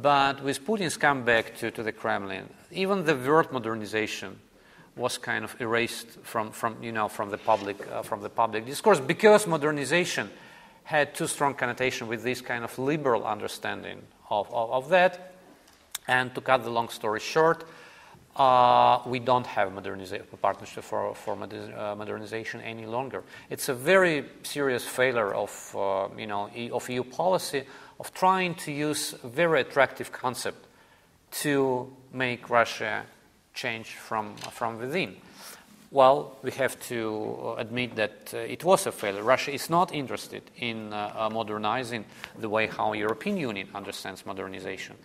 Speaker 1: But with Putin's comeback to, to the Kremlin, even the word modernization was kind of erased from, from you know, from the public, uh, from the public discourse because modernization had too strong connotation with this kind of liberal understanding of, of, of that. And to cut the long story short, we don't have a partnership for, for uh, modernization any longer. It's a very serious failure of, uh, you know, of EU policy of trying to use a very attractive concept to make Russia change from, from within. Well, we have to admit that uh, it was a failure. Russia is not interested in uh, uh, modernizing the way how European Union understands modernization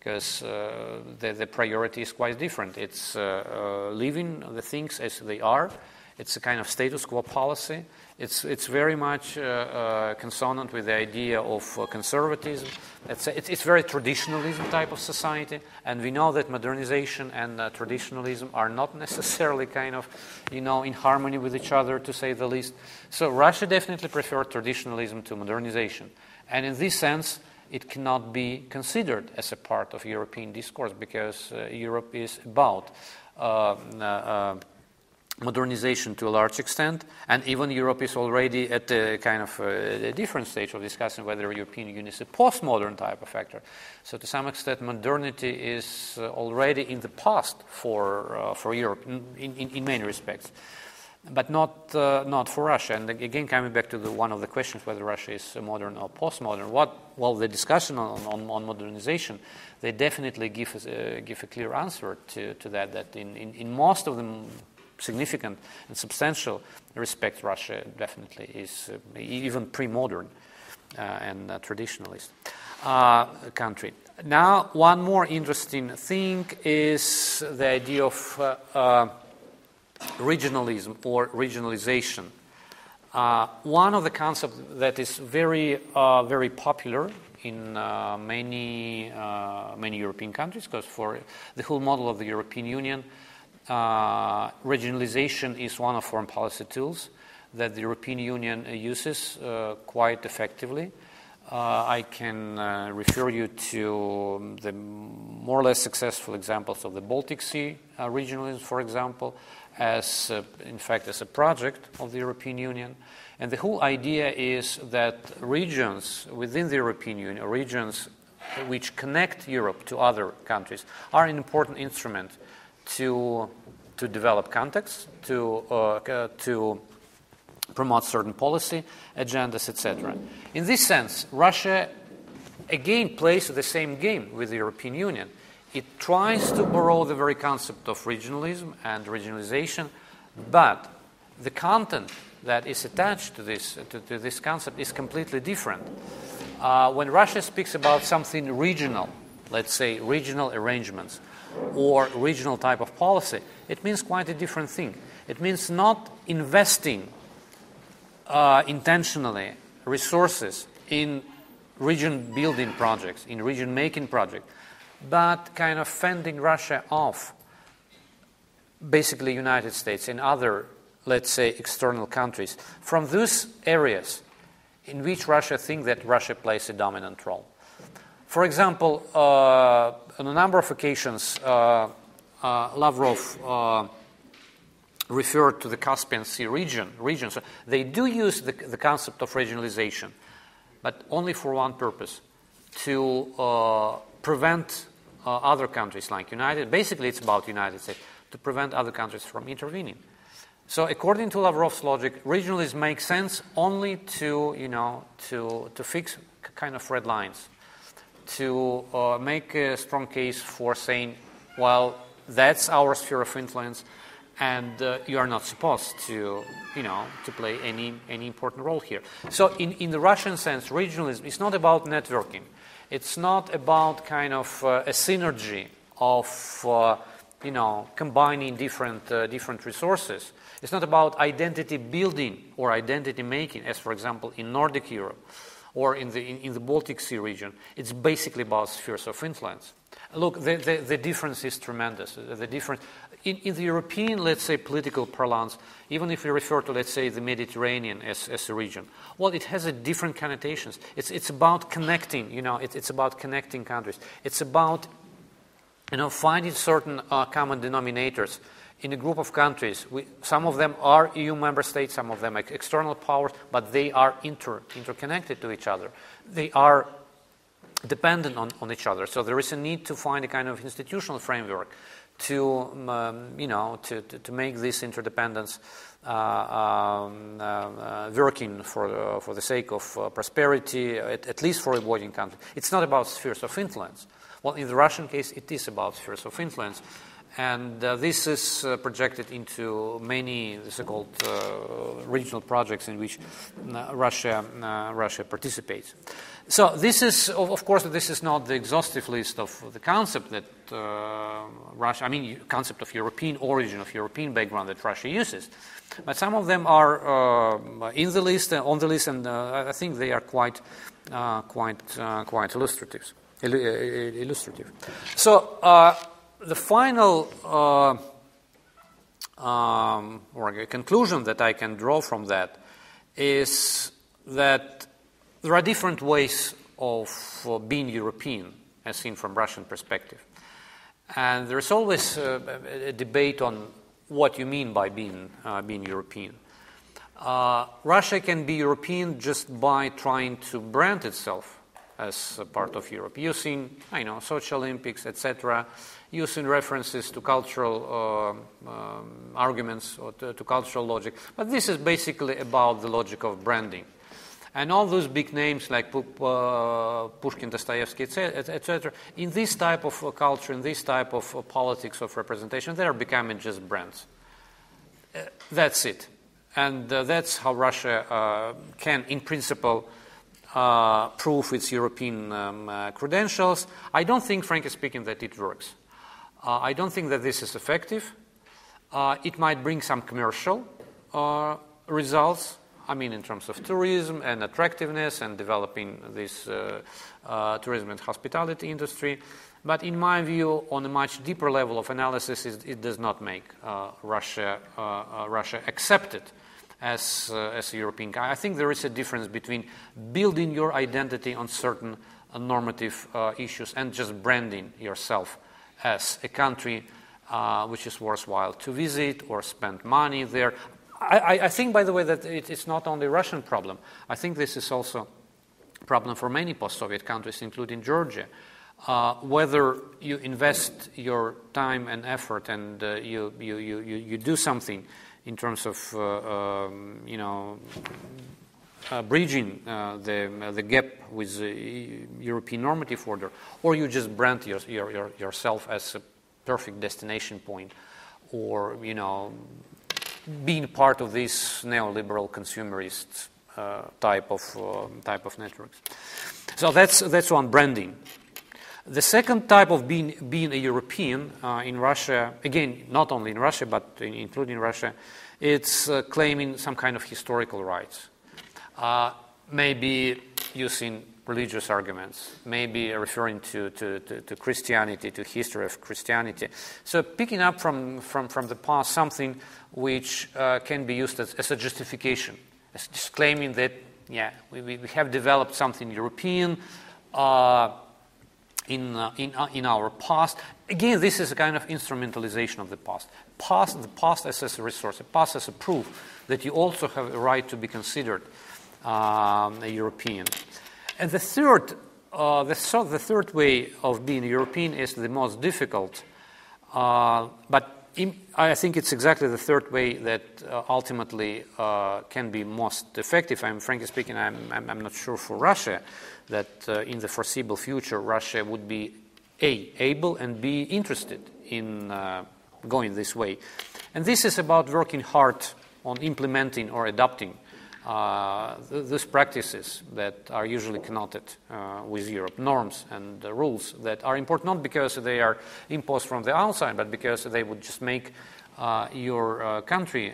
Speaker 1: because uh, the, the, priority is quite different. It's uh, uh, leaving the things as they are. It's a kind of status quo policy. It's, it's very much uh, uh, consonant with the idea of uh, conservatism. It's, it's, it's, very traditionalism type of society, and we know that modernization and traditionalism are not necessarily kind of, you know, in harmony with each other, to say the least. So Russia definitely preferred traditionalism to modernization, and in this sense, it cannot be considered as a part of European discourse because uh, Europe is about uh, uh, modernization to a large extent, and even Europe is already at a kind of a, a different stage of discussing whether the European Union is a postmodern type of factor. So, to some extent, modernity is uh, already in the past for, uh, for Europe in, in, in many respects but not, uh, not for Russia. And again, coming back to the, one of the questions whether Russia is modern or postmodern, what, well, the discussion on, on, on modernization, they definitely give, uh, give a clear answer to, to that, that in, in, in most of the significant and substantial respect, Russia definitely is uh, even pre modern uh, and traditionalist uh, country. Now, one more interesting thing is the idea of uh, uh, regionalism or regionalization. Uh, one of the concepts that is very, uh, very popular in uh, many, uh, many European countries, because for the whole model of the European Union, uh, regionalization is one of foreign policy tools that the European Union uses uh, quite effectively. I can refer you to the more or less successful examples of the Baltic Sea regionalism, for example, as uh, in fact as a project of the European Union. And the whole idea is that regions within the European Union, regions which connect Europe to other countries, are an important instrument to, to develop contacts, to, uh, to promote certain policy agendas, etc. In this sense, Russia again plays the same game with the European Union. It tries to borrow the very concept of regionalism and regionalization, but the content that is attached to this, to, to this concept is completely different. Uh, when Russia speaks about something regional, let's say regional arrangements or regional type of policy, it means quite a different thing. It means not investing uh, intentionally resources in region building projects, in region making projects, but kind of fending Russia off, basically United States and other, let's say, external countries, from those areas in which Russia thinks that Russia plays a dominant role. For example, uh, on a number of occasions, uh, uh Lavrov uh, referred to the Caspian Sea region. region. So they do use the, the concept of regionalization, but only for one purpose to uh, prevent uh, other countries like United. Basically, it's about United States to prevent other countries from intervening. So, according to Lavrov's logic, regionalism makes sense only to you know to to fix kind of red lines, to uh, make a strong case for saying, well, that's our sphere of influence and uh, you are not supposed to, you know, to play any, any important role here. So in, in the Russian sense, regionalism is not about networking. It's not about kind of uh, a synergy of, uh, you know, combining different, uh, different resources. It's not about identity building or identity making, as for example in Nordic Europe or in the, in, in the Baltic Sea region. It's basically about spheres of influence. Look, the, the, the, difference is tremendous. The difference, in, in, the European, let's say, political parlance, even if we refer to, let's say, the Mediterranean as, as a region, well, it has a different connotations. It's, it's about connecting, you know, it, it's about connecting countries. It's about, you know, finding certain uh, common denominators in a group of countries. We, some of them are EU member states, some of them are external powers, but they are inter, interconnected to each other. They are dependent on, on each other. So there is a need to find a kind of institutional framework to, um, you know, to, to, to, make this interdependence uh, um, uh, uh, working for, for the sake of uh, prosperity, at, at, least for a avoiding conflict. It's not about spheres of influence. Well, in the Russian case, it is about spheres of influence. And uh, this is uh, projected into many so-called regional projects in which Russia, Russia participates. So this is, of course, this is not the exhaustive list of the concept that uh, Russia, I mean, concept of European origin, of European background that Russia uses. But some of them are uh, in the list, uh, on the list, and uh, I think they are quite, uh, quite, uh, quite illustrative. illustrative. So the final um, or conclusion that I can draw from that is that there are different ways of uh, being European, as seen from Russian perspective. And there's always uh, a debate on what you mean by being, uh, being European. Uh, Russia can be European just by trying to brand itself as a part of Europe, using, I know, Sochi Olympics, etc., using references to cultural uh, um, arguments or to, to cultural logic. But this is basically about the logic of branding. And all those big names like uh, Pushkin, Dostoevsky, etc., in this type of uh, culture, in this type of uh, politics of representation, they are becoming just brands. Uh, that's it. And uh, that's how Russia uh, can, in principle, prove its European um, credentials. I don't think, frankly speaking, that it works. I don't think that this is effective. it might bring some commercial results, I mean, in terms of tourism and attractiveness and developing this uh, uh, tourism and hospitality industry. But in my view, on a much deeper level of analysis, it, it does not make uh, Russia, uh, uh, Russia accepted as, as a European guy. I think there is a difference between building your identity on certain normative issues and just branding yourself as a country uh, which is worthwhile to visit or spend money there. I, I think, by the way, that it, it's not only a Russian problem. I think this is also a problem for many post-Soviet countries, including Georgia. Uh, whether you invest your time and effort and uh, you, you, you, you, do something in terms of uh, um, you know uh, bridging uh, the, the gap with the European normative order, or you just brand your, your, your, yourself as a perfect destination point, or you know being part of this neoliberal consumerist uh, type of type of networks. So that's that's one branding. The second type of being, being a European uh, in Russia, again, not only in Russia, but in, including Russia, it's uh, claiming some kind of historical rights. Uh, maybe using religious arguments, maybe referring to, to, to, to, Christianity, to history of Christianity. So picking up from, from, from the past something which uh, can be used as, as, a justification, as disclaiming that, yeah, we, we have developed something European, uh, in, uh, in, uh, in our past. Again, this is a kind of instrumentalization of the past. Past, the past as a resource, the past as a proof that you also have a right to be considered um, a European. And the third, uh, the, so the third way of being European is the most difficult, uh, but I think it's exactly the third way that uh, ultimately uh, can be most effective. I'm frankly speaking, I'm, I'm, I'm not sure for Russia that uh, in the foreseeable future Russia would be A, able and B, interested in uh, going this way. And this is about working hard on implementing or adopting th- these practices that are usually connoted uh, with Europe, norms and uh, rules that are important not because they are imposed from the outside, but because they would just make uh, your country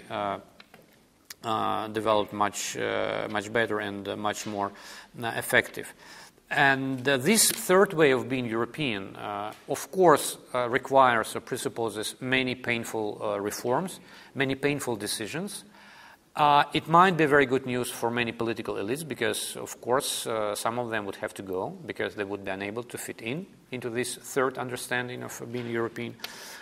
Speaker 1: uh, developed much, uh, much better and uh, much more effective. And this third way of being European, of course, requires or presupposes many painful reforms, many painful decisions. Uh, it might be very good news for many political elites because, of course, uh, some of them would have to go because they would be unable to fit in into this third understanding of being European.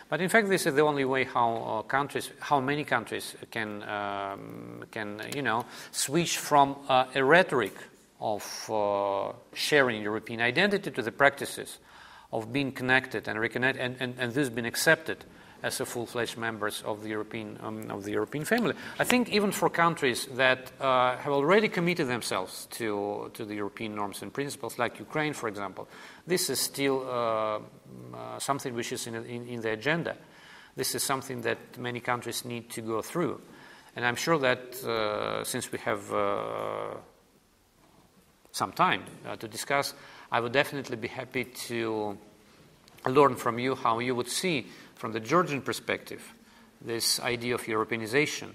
Speaker 1: But in fact, this is the only way how uh, countries, how many countries can, um, can you know, switch from uh, a rhetoric of uh, sharing European identity to the practices of being connected and reconnected, and, and, and this being accepted as a full-fledged members of the European um, of the European family. I think even for countries that uh, have already committed themselves to to the European norms and principles, like Ukraine, for example, this is still uh, uh, something which is in, in, in, the agenda. This is something that many countries need to go through, and I'm sure that uh, since we have uh, some time uh, to discuss, I would definitely be happy to learn from you how you would see from the Georgian perspective, this idea of Europeanization,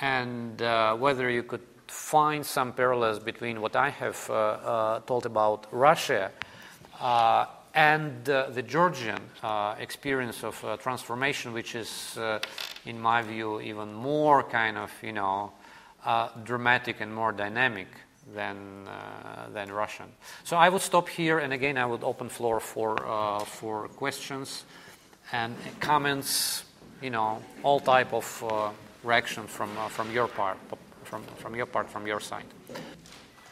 Speaker 1: and uh, whether you could find some parallels between what I have uh, uh, told about Russia uh, and uh, the Georgian uh, experience of transformation, which is, in my view, even more kind of, you know, dramatic and more dynamic than than Russian. So I would stop here, and again, I would open floor for for questions and comments, you know, all type of uh, reaction from, uh, from your part, from, from your part, from your side.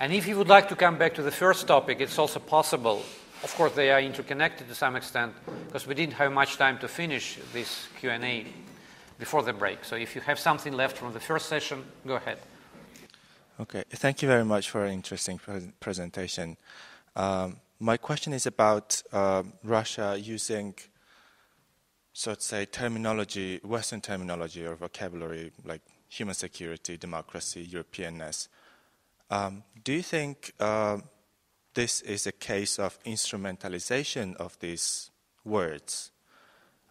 Speaker 1: And if you would like to come back to the first topic, it's also possible. Of course, they are interconnected to some extent because we didn't have much time to finish this Q&A before the break. So if you have something left from the first session, go ahead.
Speaker 2: Okay, thank you very much for an interesting pre- presentation. Um, my question is about uh, Russia using so to say, terminology, Western terminology or vocabulary like human security, democracy, Europeanness. Um, do you think uh, this is a case of instrumentalization of these words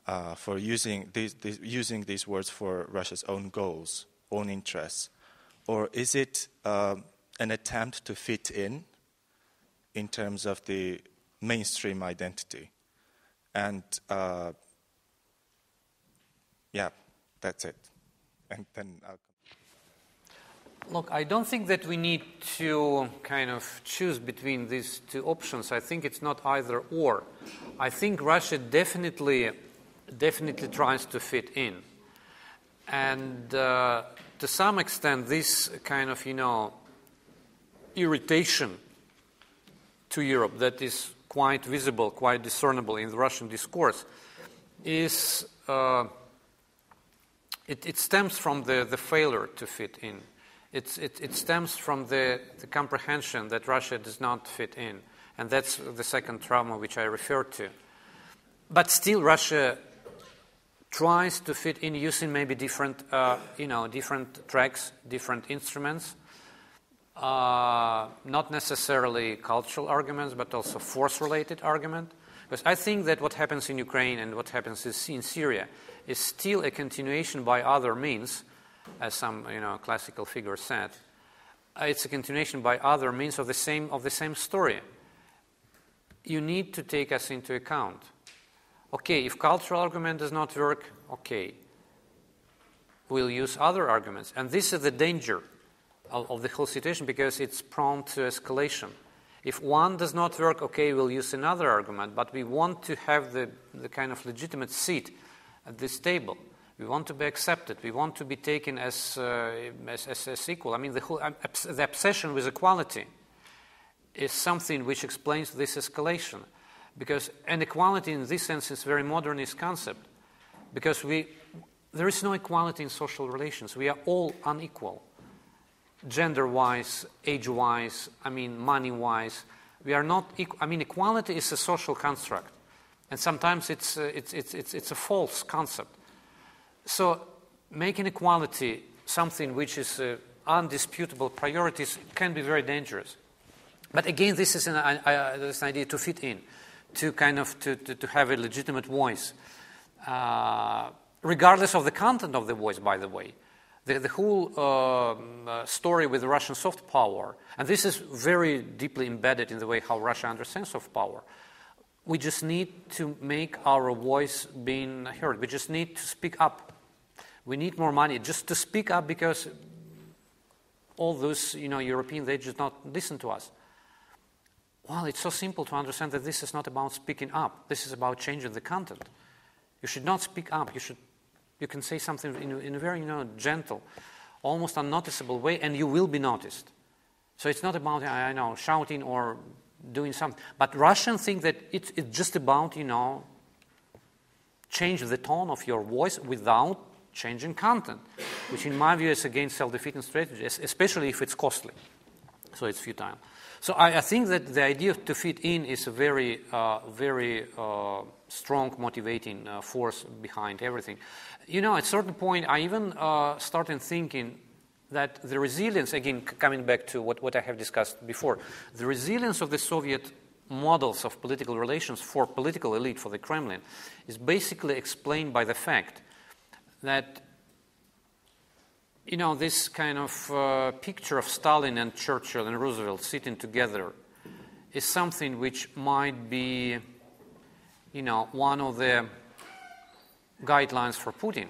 Speaker 2: uh, for using these, these, using these words for Russia's own goals, own interests, or is it uh, an attempt to fit in in terms of the mainstream identity? And uh, yeah, that's it. And then I'll
Speaker 1: Look, I don't think that we need to kind of choose between these two options. I think it's not either or. I think Russia definitely, definitely tries to fit in, and uh, to some extent, this kind of you know irritation to Europe that is quite visible, quite discernible in the Russian discourse, is uh, it, it, stems from the, the failure to fit in. It, it, stems from the, the comprehension that Russia does not fit in. And that's the second trauma which I referred to. But still, Russia tries to fit in using maybe different, uh, you know, different tracks, different instruments, uh, not necessarily cultural arguments, but also force-related argument. Because I think that what happens in Ukraine and what happens in Syria is still a continuation by other means, as some you know classical figure said. Uh, it's a continuation by other means of the same of the same story. You need to take us into account. Okay, if cultural argument does not work, okay, we'll use other arguments, and this is the danger of, of the whole situation because it's prone to escalation. If one does not work, okay, we'll use another argument, but we want to have the, the kind of legitimate seat at this table. We want to be accepted. We want to be taken as, uh, as, as, as, equal. I mean, the, whole, um, the obsession with equality is something which explains this escalation. Because inequality in this sense is a very modernist concept. Because we, there is no equality in social relations. We are all unequal gender wise, age wise, I mean, money wise. We are not equal. I mean, equality is a social construct. And sometimes it's, uh, it's, it's, it's, it's a false concept. So, making equality something which is uh, undisputable priorities can be very dangerous. But again, this is an, uh, uh, this an idea to fit in, to kind of to, to, to have a legitimate voice, uh, regardless of the content of the voice, by the way the, the whole um, uh, story with Russian soft power, and this is very deeply embedded in the way how Russia understands soft power. We just need to make our voice being heard. We just need to speak up. We need more money just to speak up because all those you know Europeans they just not listen to us. Well, it's so simple to understand that this is not about speaking up. This is about changing the content. You should not speak up. You should you can say something in, in a very you know, gentle, almost unnoticeable way, and you will be noticed. So it's not about, I know, shouting or doing something. But Russians think that it's, it's just about, you know, change the tone of your voice without changing content, which in my view is against self-defeating strategy, especially if it's costly. So it's futile. So I, I, think that the idea to fit in is a very, uh, very uh, strong motivating uh, force behind everything. You know, at a certain point, I even uh, started thinking that the resilience, again, coming back to what, what I have discussed before, the resilience of the Soviet models of political relations for political elite, for the Kremlin, is basically explained by the fact that you know, this kind of uh, picture of Stalin and Churchill and Roosevelt sitting together is something which might be, you know, one of the guidelines for Putin.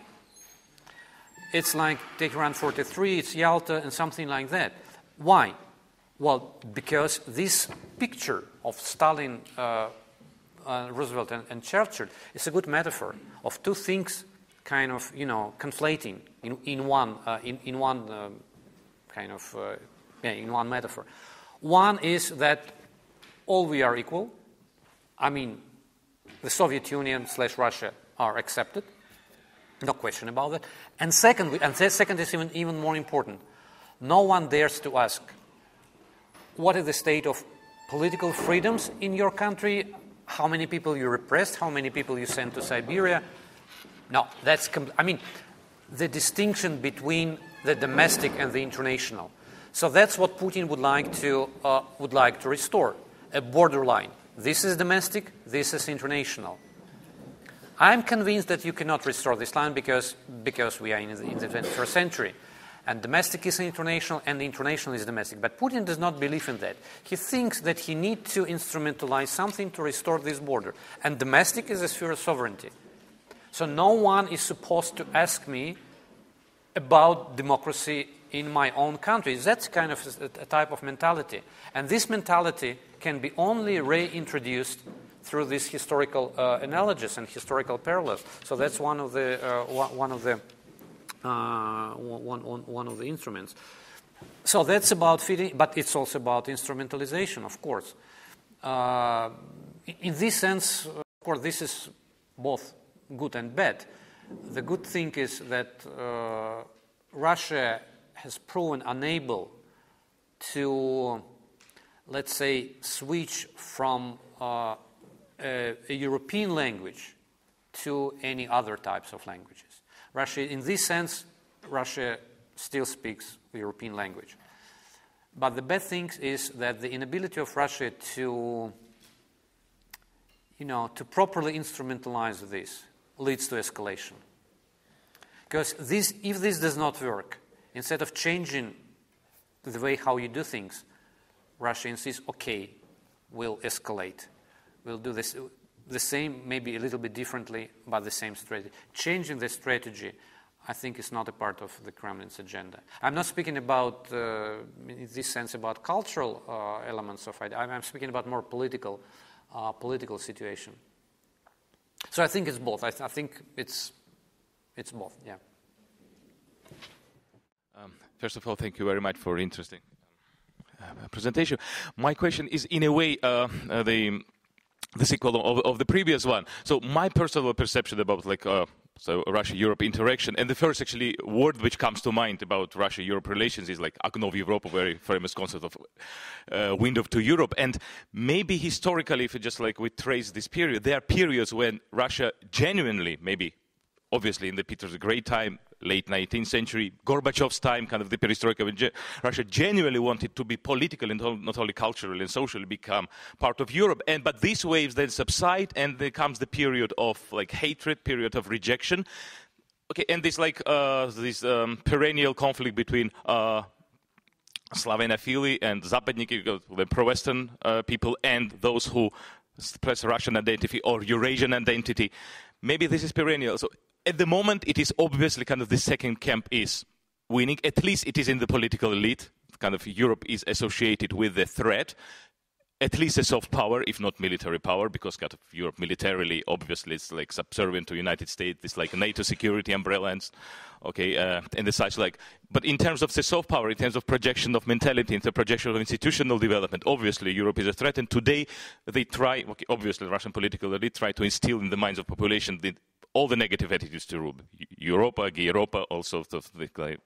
Speaker 1: It's like Tehran 43, it's Yalta, and something like that. Why? Well, because this picture of Stalin, uh, uh, Roosevelt, and, and Churchill is a good metaphor of two things kind of, you know, conflating in, in one, uh, in, in one um, kind of, uh, in one metaphor. One is that all we are equal. I mean, the Soviet Union slash Russia are accepted. No question about that. And second, and second is even, even more important. No one dares to ask, what is the state of political freedoms in your country? How many people you repressed? How many people you sent to Siberia? No, that's, I mean, the distinction between the domestic and the international. So that's what Putin would like to, uh, would like to restore a borderline. This is domestic, this is international. I'm convinced that you cannot restore this line because, because we are in the, in the 21st century. And domestic is international and international is domestic. But Putin does not believe in that. He thinks that he needs to instrumentalize something to restore this border. And domestic is a sphere of sovereignty. So no one is supposed to ask me about democracy in my own country. That's kind of a, type of mentality. And this mentality can be only reintroduced through these historical uh, analogies and historical parallels. So that's one of the, uh, one of the, uh, one, one, one of the instruments. So that's about feeding, but it's also about instrumentalization, of course. Uh, in this sense, of course, this is both good and bad. The good thing is that uh, Russia has proven unable to, let's say, switch from uh, a, a, European language to any other types of languages. Russia, in this sense, Russia still speaks the European language. But the bad thing is that the inability of Russia to, you know, to properly instrumentalize this leads to escalation. Because this, if this does not work, instead of changing the way how you do things, Russia insists, okay, we'll escalate. We'll do this the same, maybe a little bit differently, but the same strategy. Changing the strategy, I think, is not a part of the Kremlin's agenda. I'm not speaking about, uh, in this sense, about cultural uh, elements of it. I'm speaking about more political, uh, political situation. So I think it's both. I, th- I think it's, it's both. Yeah.
Speaker 3: Um, first of all, thank you very much for interesting uh, presentation. My question is, in a way, uh, uh, the the sequel of, of, the previous one. So my personal perception about like uh, so Russia-Europe interaction, and the first actually word which comes to mind about Russia-Europe relations is like Okno v Europa, very famous concept of uh, window to Europe. And maybe historically, if just like we trace this period, there are periods when Russia genuinely, maybe obviously in the Peter the Great time, late 19th century, Gorbachev's time, kind of the perestroika, when Russia genuinely wanted to be political and not only culturally and socially become part of Europe. And but these waves then subside, and there comes the period of like hatred, period of rejection. Okay, and this like uh, this um, perennial conflict between. Uh, Slavenophily and Zapadniki, the pro-Western uh, people, and those who express Russian identity or Eurasian identity. Maybe this is perennial. So at the moment, it is obviously kind of the second camp is winning. At least it is in the political elite. Kind of Europe is associated with the threat, at least a soft power, if not military power, because kind of Europe militarily, obviously, it's like subservient to United States. It's like NATO security umbrella and okay, uh, and the such like. But in terms of the soft power, in terms of projection of mentality, in the projection of institutional development, obviously Europe is a threat. And today they try, okay, obviously, the Russian political elite try to instill in the minds of population the all the negative attitudes to Europa, Europa, all sorts of the like,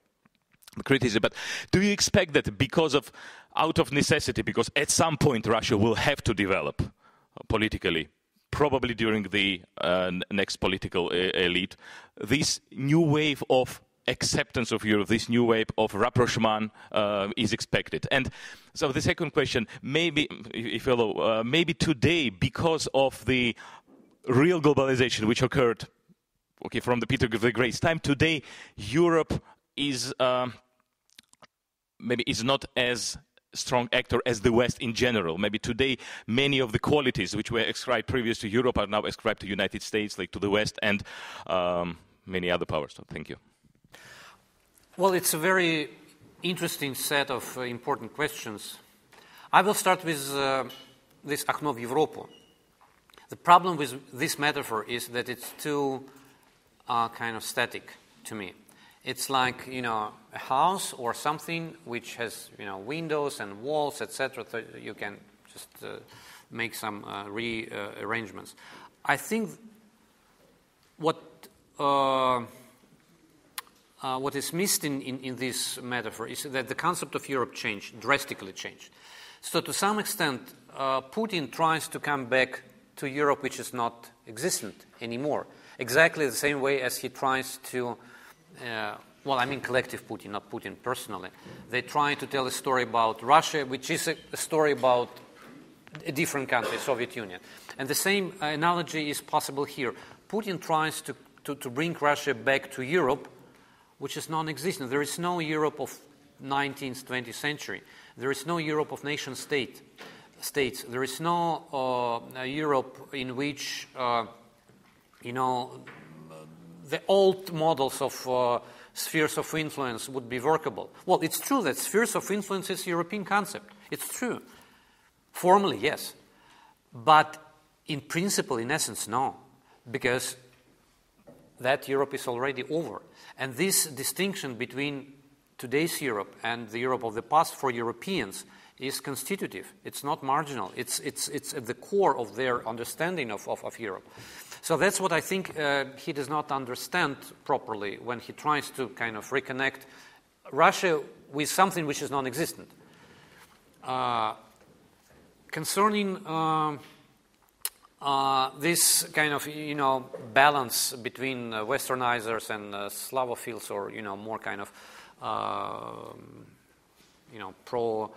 Speaker 3: criticism. But do you expect that because of out of necessity, because at some point Russia will have to develop politically, probably during the uh, next political elite, this new wave of acceptance of Europe, this new wave of rapprochement uh, is expected. And so the second question, maybe, if you allow, uh, maybe today, because of the real globalization which occurred okay, from the Peter the Great's time. Today, Europe is um, maybe is not as strong actor as the West in general. Maybe today, many of the qualities which were ascribed previous to Europe are now ascribed to United States, like to the West, and um, many other powers. So, thank you.
Speaker 1: Well, it's a very interesting set of uh, important questions. I will start with uh, this Okno v Europu. The problem with this metaphor is that it's too are kind of static to me. It's like you know a house or something which has you know windows and walls, etc. So you can just uh, make some uh, rearrangements. I think what uh, uh, what is missed in, in, in, this metaphor is that the concept of Europe changed, drastically changed. So, to some extent, uh, Putin tries to come back to Europe, which is not existent anymore exactly the same way as he tries to, uh, well, I mean collective Putin, not Putin personally. They try to tell a story about Russia, which is a, a story about a different country, Soviet Union. And the same analogy is possible here. Putin tries to, to, to bring Russia back to Europe, which is non-existent. There is no Europe of 19th, 20th century. There is no Europe of nation state states. There is no uh, Europe in which uh, you know, the old models of uh, spheres of influence would be workable. Well, it's true that spheres of influence is a European concept. It's true. Formally, yes. But in principle, in essence, no. Because that Europe is already over. And this distinction between today's Europe and the Europe of the past for Europeans is constitutive. It's not marginal. It's, it's, it's at the core of their understanding of, of, of Europe. So that's what I think uh, he does not understand properly when he tries to kind of reconnect Russia with something which is non existent. Uh, concerning uh, uh, this kind of you know balance between uh, westernizers and uh, slavophiles or you know more kind of um, you know pro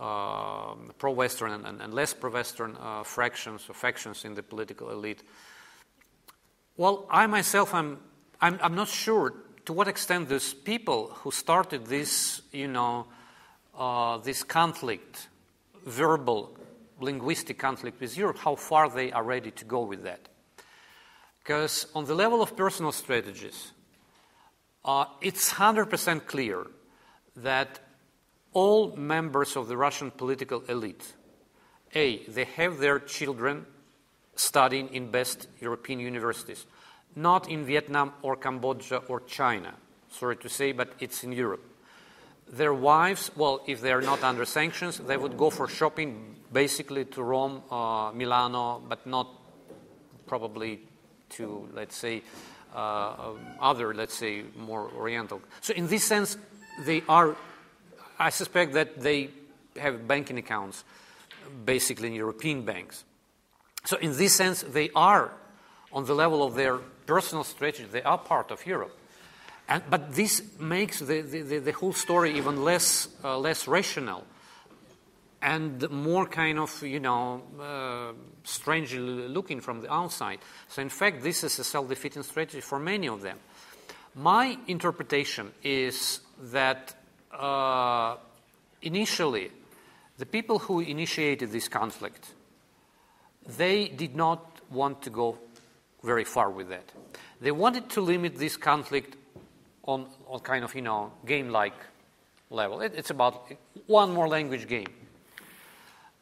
Speaker 1: um, pro-Western and, and, and, less pro-Western uh, fractions or factions in the political elite. Well, I myself, I'm, I'm, I'm, not sure to what extent these people who started this, you know, uh, this conflict, verbal, linguistic conflict with Europe, how far they are ready to go with that. Because on the level of personal strategies, uh, it's 100% clear that all members of the Russian political elite, A, they have their children studying in best European universities, not in Vietnam or Cambodia or China, sorry to say, but it's in Europe. Their wives, well, if they are not under sanctions, they would go for shopping basically to Rome, uh, Milano, but not probably to, let's say, uh, other, let's say, more Oriental. So, in this sense, they are I suspect that they have banking accounts basically in European banks. So, in this sense, they are, on the level of their personal strategy, they are part of Europe. And, but this makes the, the, the whole story even less, uh, less rational and more kind of, you know, uh, strangely looking from the outside. So, in fact, this is a self defeating strategy for many of them. My interpretation is that uh, initially, the people who initiated this conflict, they did not want to go very far with that. They wanted to limit this conflict on, on kind of, you know, game-like level. It, it's about one more language game.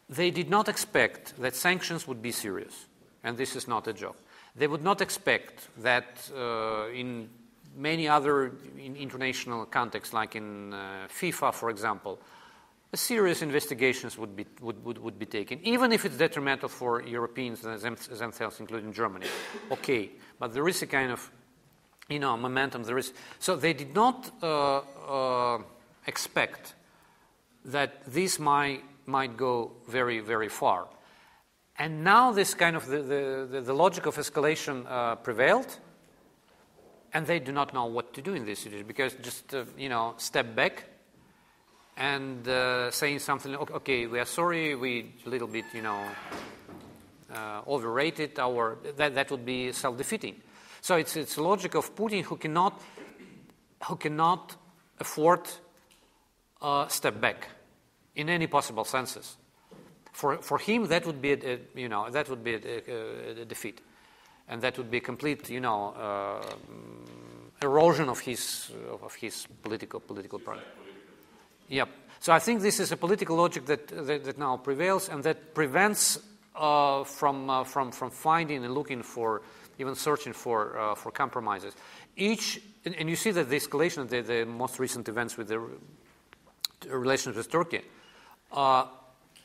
Speaker 1: They did not expect that sanctions would be serious, and this is not a joke. They would not expect that uh, in many other in international contexts, like in uh, FIFA, for example, serious investigations would be, would, would, would be taken, even if it's detrimental for Europeans and themselves, including Germany. Okay, but there is a kind of, you know, momentum. There is so they did not uh, uh, expect that this might might go very very far, and now this kind of the the, the logic of escalation uh, prevailed and they do not know what to do in this situation because just uh, you know step back and uh, saying something okay we are sorry we a little bit you know uh, overrated our that, that would be self-defeating. So it's it's logic of putin who cannot who cannot afford a step back in any possible senses. For for him that would be a, you know that would be a, a, a defeat. And that would be a complete, you know, uh, erosion of his of his political political party. Yep. So I think this is a political logic that that, that now prevails and that prevents uh, from uh, from from finding and looking for even searching for uh, for compromises. Each and, and, you see that the escalation of the, the most recent events with the relations with Turkey. Uh,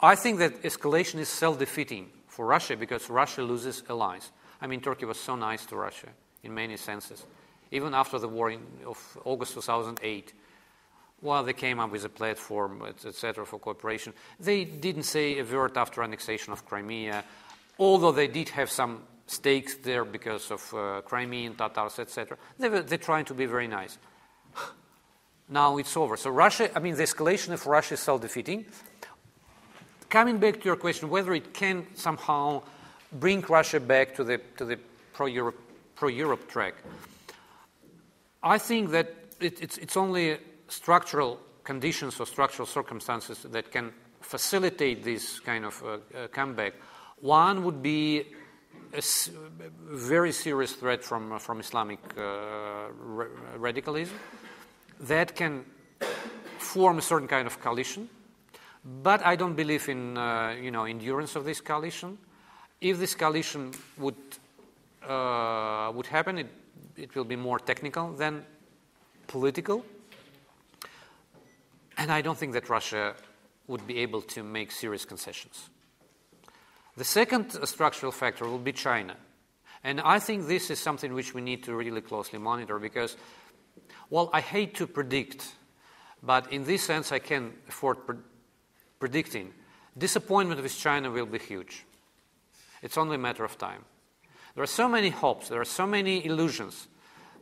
Speaker 1: I think that escalation is self-defeating for Russia because Russia loses allies. I mean, Turkey was so nice to Russia in many senses. Even after the war in, of August 2008, while they came up with a platform, etc., for cooperation, they didn't say a word after annexation of Crimea, although they did have some stakes there because of uh, Crimean Tatars, etc. They were, they're trying to be very nice. now it's over. So Russia, I mean, the escalation of Russia is self-defeating. Coming back to your question, whether it can somehow bring Russia back to the, to the pro-Europe, pro-Europe track. I think that it, it's, it's only structural conditions or structural circumstances that can facilitate this kind of uh, uh, comeback. One would be a very serious threat from, uh, from Islamic uh, ra- radicalism. that can form a certain kind of coalition. But I don't believe in uh, you know endurance of this coalition. If this coalition would uh, would happen, it, it will be more technical than political. And I don't think that Russia would be able to make serious concessions. The second structural factor will be China. And I think this is something which we need to really closely monitor because, well, I hate to predict, but in this sense, I can afford pre- predicting. Disappointment with China will be huge. It's only a matter of time. There are so many hopes, there are so many illusions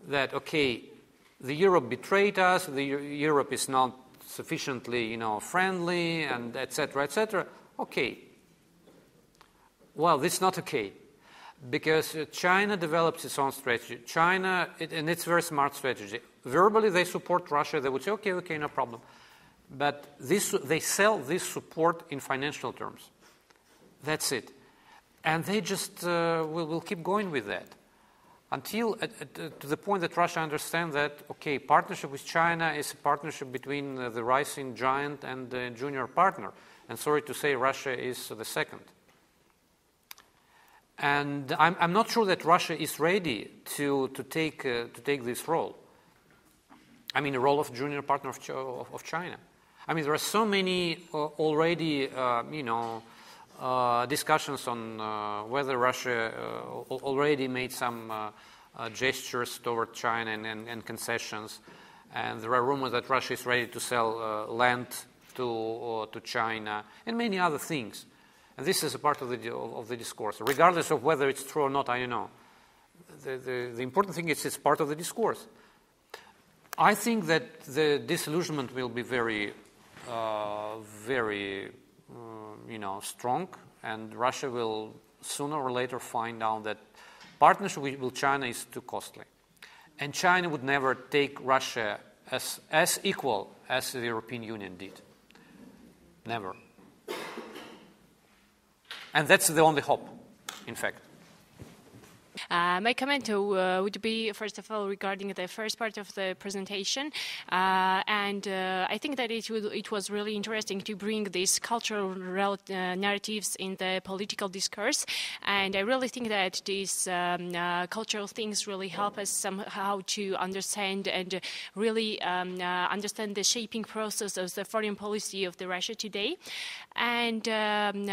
Speaker 1: that, okay, the Europe betrayed us, the Europe is not sufficiently, you know, friendly, and etc., etc. Okay. Well, this is not okay because China develops its own strategy. China, it, and it's a very smart strategy. Verbally, they support Russia. They would say, okay, okay, no problem. But this, they sell this support in financial terms. That's it. And they just uh, will, will keep going with that until uh, to the point that Russia understands that, okay, partnership with China is a partnership between uh, the rising giant and the junior partner. And sorry to say, Russia is the second. And I'm, I'm not sure that Russia is ready to, to, take, uh, to take this role. I mean, the role of junior partner of, of, of China. I mean, there are so many uh, already, uh, you know, uh, discussions on uh, whether Russia uh, already made some uh, gestures toward China and, and, and, concessions. And there are rumors that Russia is ready to sell land to, to China and many other things. And this is a part of the, of the discourse. Regardless of whether it's true or not, I don't know. The, the, the important thing is it's part of the discourse. I think that the disillusionment will be very, uh, very, uh, you know, strong, and Russia will sooner or later find out that partnership with China is too costly, and China would never take Russia as as equal as the European Union did. Never. And that's the only hope, in fact.
Speaker 4: Uh, my comment uh, would be, first of all, regarding the first part of the presentation. Uh, and uh, I think that it, would, it, was really interesting to bring these cultural uh, narratives in the political discourse. And I really think that these um, uh, cultural things really help us somehow to understand and really um, understand the shaping process of the foreign policy of the Russia today. And um,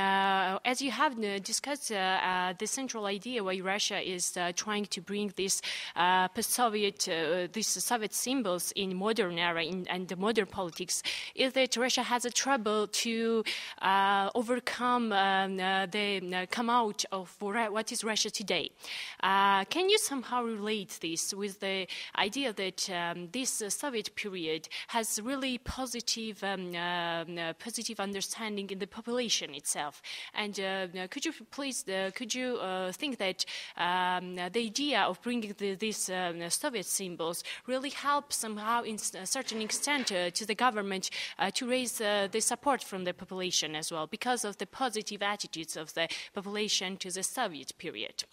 Speaker 4: as you have discussed the central idea why Russia is uh, trying to bring these uh, post-Soviet, uh, these Soviet symbols in modern era in, and the modern politics, is that Russia has a trouble to overcome um, the come out of what is Russia today. can you somehow relate this with the idea that um, this Soviet period has really positive, um, uh, positive understanding in the population itself? And could you please, could you think that um, the idea of bringing the, these um, Soviet symbols really helps somehow, in a certain extent, uh, to the government uh, to raise uh, the support from the population as well, because of the positive attitudes of the population to the Soviet period.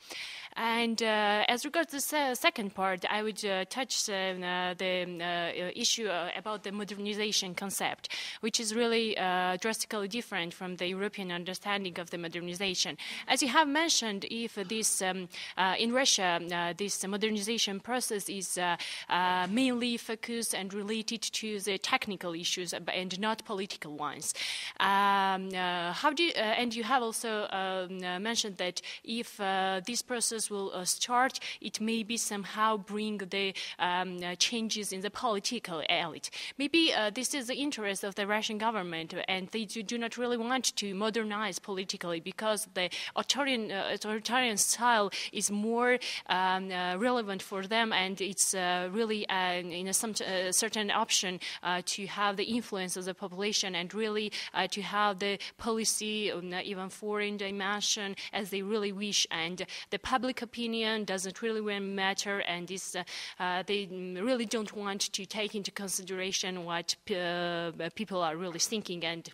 Speaker 4: And uh, as regards the se second part, I would uh, touch uh, the issue about the modernization concept, which is really drastically different from the European understanding of the modernization. As you have mentioned, if this um, in Russia, this modernization process is mainly focused and related to the technical issues and not political ones. Um, uh, how do you, uh, and you have also um, uh, mentioned that if this process will uh, start, it may be somehow bring the um, uh, changes in the political elite. Maybe uh, this is the interest of the Russian government, and they do, do not really want to modernize politically because the authoritarian, authoritarian style is more um, relevant for them, and it's really in a some, certain option to have the influence of the population and really to have the policy, um, even foreign dimension, as they really wish. And the public opinion doesn't really matter, and uh, uh, they really don't want to take into consideration what uh, people are really thinking and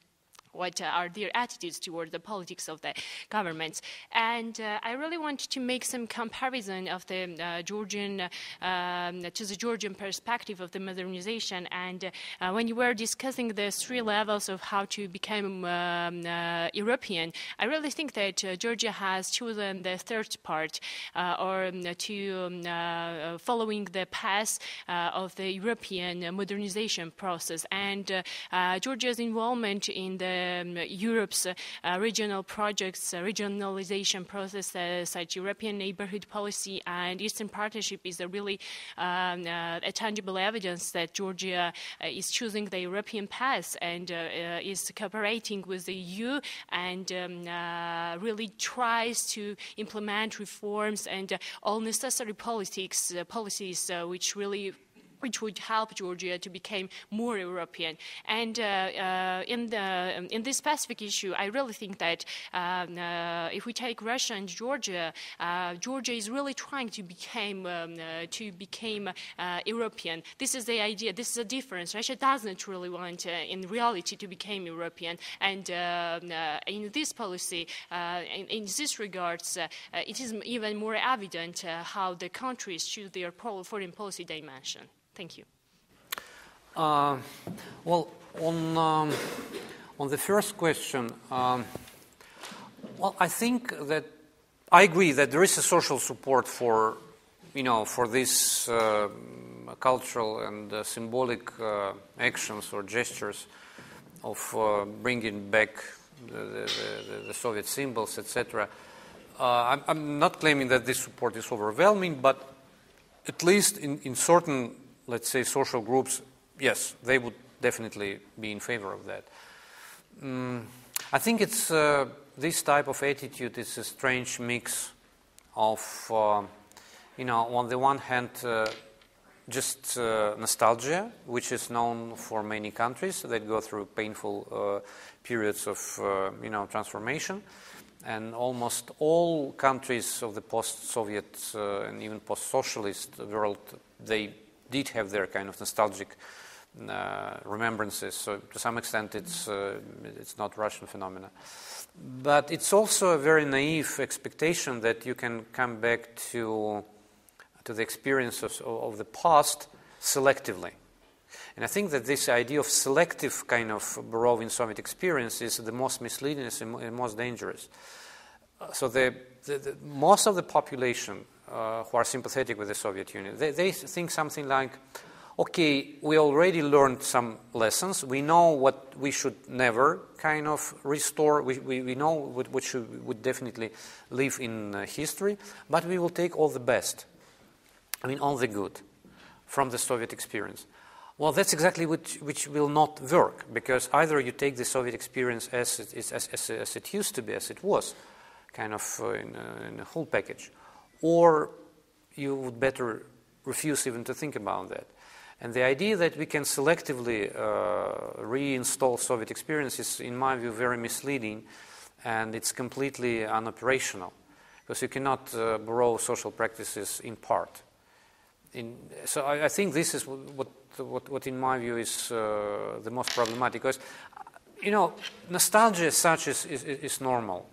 Speaker 4: what are their attitudes toward the politics of the governments. And uh, I really want to make some comparison of the uh, Georgian um, to the Georgian perspective of the modernization. And uh, when you were discussing the three levels of how to become um, European, I really think that Georgia has chosen the third part, or um, to um, following the path of the European modernization process. And Georgia's involvement in the um, Europe's regional projects, regionalization process, such European neighborhood policy and Eastern Partnership is a really um, uh, a tangible evidence that Georgia uh, is choosing the European path and uh, is cooperating with the EU and um, really tries to implement reforms and all necessary politics, policies which really which would help Georgia to become more European. And uh, uh, in, the, in this specific issue, I really think that um, uh, if we take Russia and Georgia, Georgia is really trying to become um, to become European. This is the idea. This is a difference. Russia doesn't really want, in reality, to become European. And um, in this policy, in, in this regards, it is even more evident how the countries choose their foreign policy dimension. Thank you.
Speaker 1: Uh, well, on, um, on the first question, um, well, I think that I agree that there is a social support for, you know, for these uh, cultural and uh, symbolic uh, actions or gestures of uh, bringing back the, the, the, Soviet symbols, etc. Uh, I'm, I'm, not claiming that this support is overwhelming, but at least in, in certain let's say, social groups, yes, they would definitely be in favor of that. Mm, I think it's uh, this type of attitude is a strange mix of, uh, you know, on the one hand, uh, just uh, nostalgia, which is known for many countries that go through painful uh, periods of, uh, you know, transformation. And almost all countries of the post-Soviet and even post-socialist world, they did have their kind of nostalgic uh, remembrances. So to some extent, it's uh, it's not Russian phenomena, but it's also a very naive expectation that you can come back to to the experiences of, of the past selectively. And I think that this idea of selective kind of borrowing Soviet experience is the most misleading and most dangerous. So the, the, the, most of the population uh, who are sympathetic with the Soviet Union. They, they think something like, okay, we already learned some lessons. We know what we should never kind of restore. We, we, we know what, what should, would definitely live in uh, history, but we will take all the best. I mean, all the good from the Soviet experience. Well, that's exactly which, which will not work because either you take the Soviet experience as as, as, as it used to be, as it was, kind of uh, in, in a whole package, or you would better refuse even to think about that. And the idea that we can selectively uh, reinstall Soviet experience is, in my view, very misleading, and it's completely unoperational because you cannot uh, borrow social practices in part. In, so I, I, think this is what, what, what, in my view, is uh, the most problematic because, you know, nostalgia as such is, is, is normal.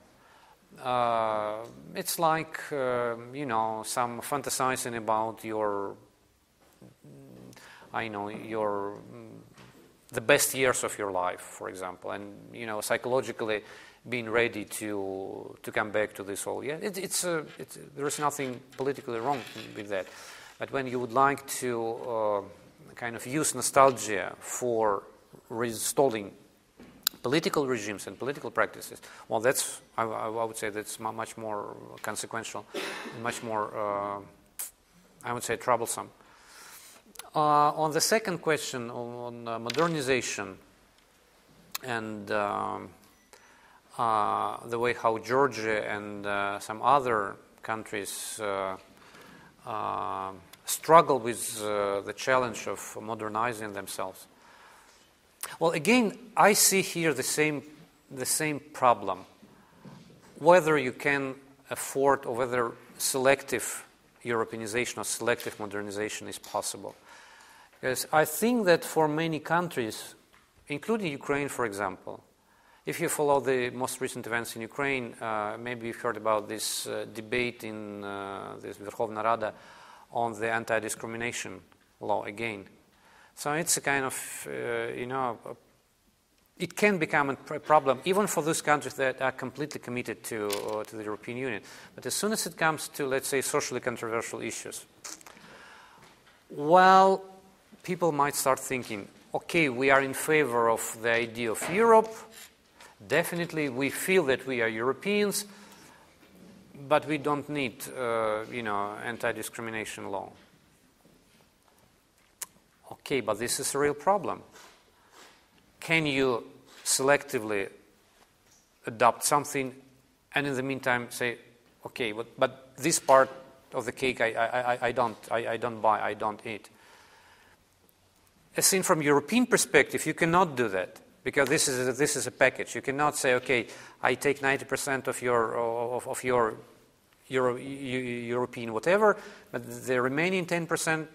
Speaker 1: Uh, it's like, uh, you know, some fantasizing about your, I know, your, the best years of your life, for example, and, you know, psychologically being ready to, to come back to this whole, yeah, it, it's, uh, it's, there is nothing politically wrong with that. But when you would like to uh, kind of use nostalgia for reinstalling political regimes and political practices, well, that's, I, I would say that's much more consequential, much more, uh, I would say, troublesome. Uh, on the second question on, uh, modernization and um, uh, the way how Georgia and uh, some other countries struggle with the challenge of modernizing themselves. Well, again, I see here the same, the same problem. Whether you can afford or whether selective Europeanization or selective modernization is possible. Because I think that for many countries, including Ukraine, for example, if you follow the most recent events in Ukraine, uh, maybe you've heard about this uh, debate in uh, this Verkhovna Rada on the anti-discrimination law again. So it's a kind of, uh, you know, it can become a problem even for those countries that are completely committed to, uh, to the European Union. But as soon as it comes to, let's say, socially controversial issues, well, people might start thinking, okay, we are in favor of the idea of Europe. Definitely, we feel that we are Europeans, but we don't need, uh, you know, anti-discrimination law. Okay, but this is a real problem. Can you selectively adopt something and in the meantime say, okay, but, but this part of the cake I, I, I, don't, I, I don't buy, I don't eat. As seen from European perspective, you cannot do that because this is a, this is a package. You cannot say, okay, I take 90% of your of, of your Euro, European whatever, but the remaining 10%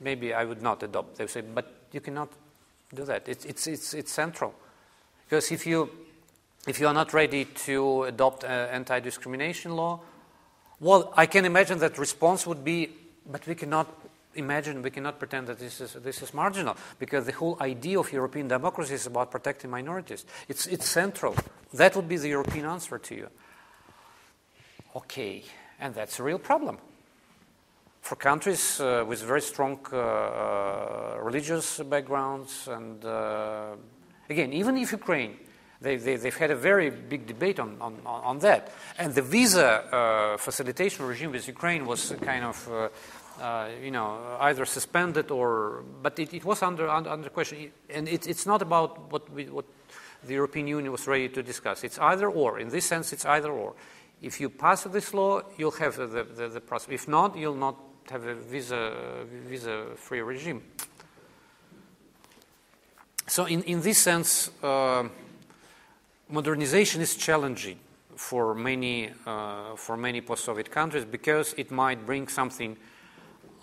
Speaker 1: maybe I would not adopt. They say, but you cannot do that. It's it's it's, it's central because if you if you are not ready to adopt uh, anti-discrimination law, well, I can imagine that response would be, but we cannot imagine, we cannot pretend that this is, this is marginal, because the whole idea of European democracy is about protecting minorities. It's, it's central. That would be the European answer to you. Okay, and that's a real problem. For countries uh, with very strong uh, uh, religious backgrounds, and uh, again, even if Ukraine they, they, have had a very big debate on, on, on that. And the visa uh, facilitation regime with Ukraine was kind of, uh, you know, either suspended or, but it, it was under, under, under, question. And it, it's not about what, we, what the European Union was ready to discuss. It's either or. In this sense, it's either or. If you pass this law, you'll have the, the, the process. If not, you'll not have a visa, visa free regime. So, in, in this sense, uh, modernization is challenging for many, uh, for many post-Soviet countries because it might bring something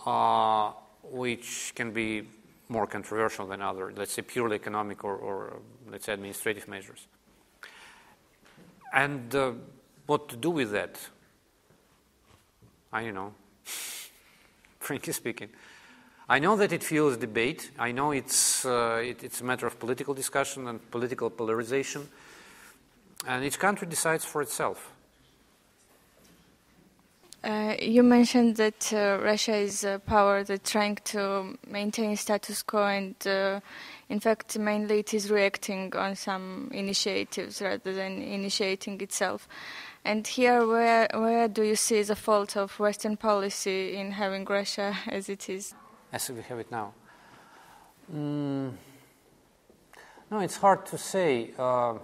Speaker 1: uh, which can be more controversial than other, let's say, purely economic or, or let's say, administrative measures. And uh, what to do with that? I don't know, frankly speaking. I know that it fuels debate. I know it's, uh, it, it's a matter of political discussion and political polarization and each country decides for itself.
Speaker 5: Uh, you mentioned that uh, Russia is a power that's trying to maintain status quo, and uh, in fact, mainly it is reacting on some initiatives rather than initiating itself. And here, where where do you see the fault of Western policy in having Russia as it is?
Speaker 1: As we have it now. Mm, no, it's hard to say. Uh,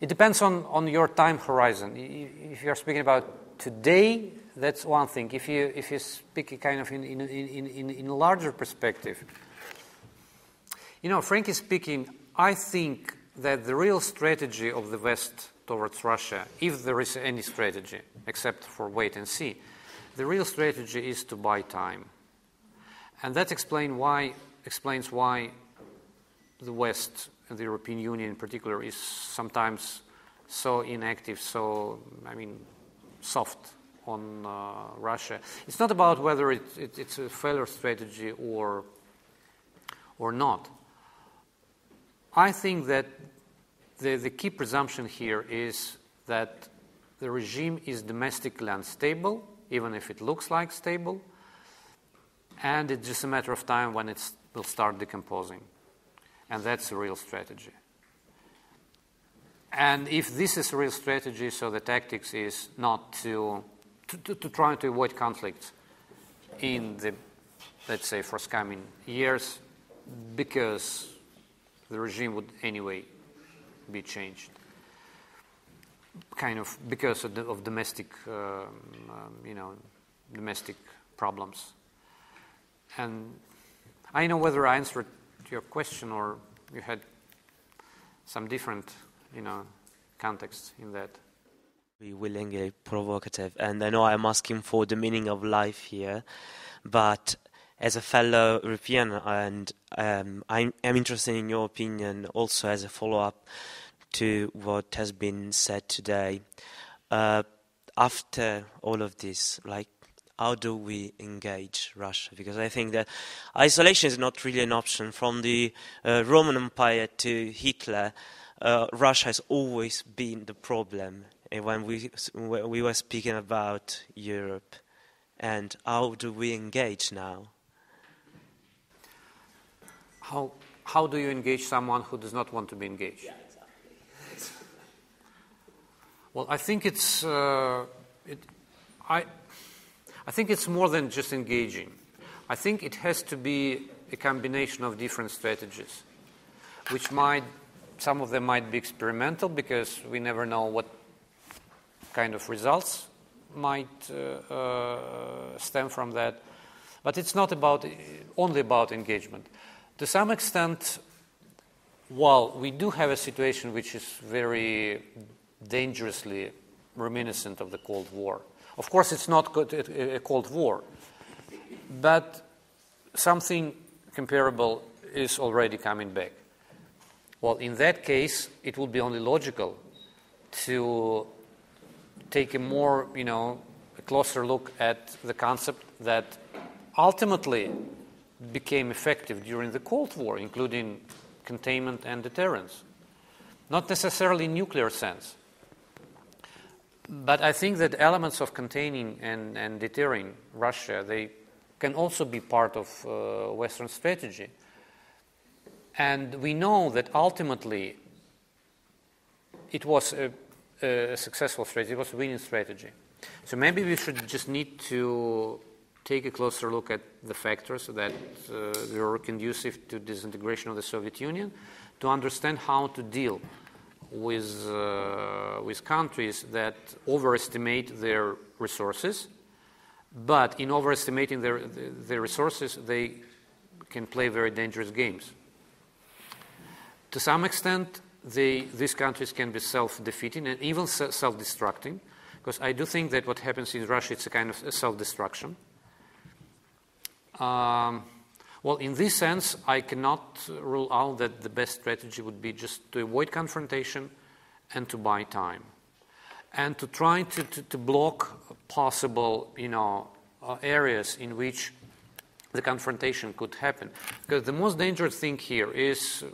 Speaker 1: it depends on, on your time horizon. If you're speaking about today, that's one thing. If you, if you speak kind of in, in, in, in, in a larger perspective, you know, frankly speaking, I think that the real strategy of the West towards Russia, if there is any strategy, except for wait and see, the real strategy is to buy time. And that explain why, explains why the West and the European Union in particular is sometimes so inactive, so, I mean, soft on uh, Russia. It's not about whether it, it, it's a failure strategy or, or not. I think that the, the key presumption here is that the regime is domestically unstable, even if it looks like stable, and it's just a matter of time when it will start decomposing. And that's a real strategy. And if this is a real strategy, so the tactics is not to, to, to, to try to avoid conflicts in the, let's say, forthcoming years, because the regime would anyway be changed. Kind of because of, the, of domestic, um, um, you know, domestic problems. And I know whether I answered your question or you had some different, you know, context in that.
Speaker 6: Be willingly provocative, and I know I'm asking for the meaning of life here, but as a fellow European, and um, I'm, interested in your opinion also as a follow up to what has been said today. Uh, after all of this, like, how do we engage Russia? Because I think that isolation is not really an option. From the uh, Roman Empire to Hitler, uh, Russia has always been the problem. And when we we were speaking about Europe, and how do we engage now?
Speaker 1: How how do you engage someone who does not want to be engaged?
Speaker 6: Yeah, exactly.
Speaker 1: well, I think it's uh, it, I I think it's more than just engaging. I think it has to be a combination of different strategies, which might some of them might be experimental because we never know what kind of results might uh, uh, stem from that. But it's not about only about engagement. To some extent, while we do have a situation which is very dangerously reminiscent of the Cold War, of course, it's not a Cold War, but something comparable is already coming back. Well, in that case, it would be only logical to take a more, you know, a closer look at the concept that ultimately became effective during the Cold War, including containment and deterrence. Not necessarily nuclear sense. But I think that elements of containing and, and deterring Russia, they can also be part of uh, Western strategy. And we know that ultimately it was a, a successful strategy, it was a winning strategy. So maybe we should just need to take a closer look at the factors that uh, were conducive to disintegration of the Soviet Union, to understand how to deal with, uh, with countries that overestimate their resources, but in overestimating their, their resources, they can play very dangerous games. To some extent, they, these countries can be self defeating and even self destructing, because I do think that what happens in Russia is a kind of self destruction. Um, well, in this sense, I cannot rule out that the best strategy would be just to avoid confrontation and to buy time and to try to, to, to block possible you know, uh, areas in which the confrontation could happen. Because the most dangerous thing here is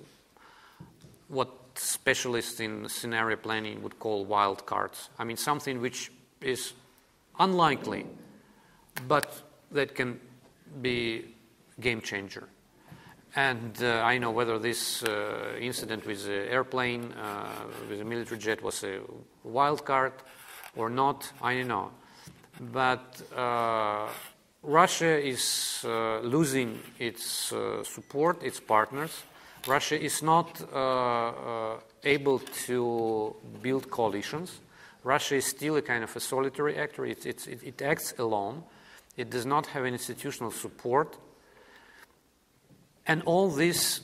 Speaker 1: what specialists in scenario planning would call wild cards. I mean, something which is unlikely, but that can be game changer. And uh, I know whether this uh, incident with the airplane, uh, with a military jet, was a wild card or not. I don't know. But uh, Russia is uh, losing its support, its partners. Russia is not able to build coalitions. Russia is still a kind of a solitary actor. It, it, it acts alone. It does not have institutional support. And all this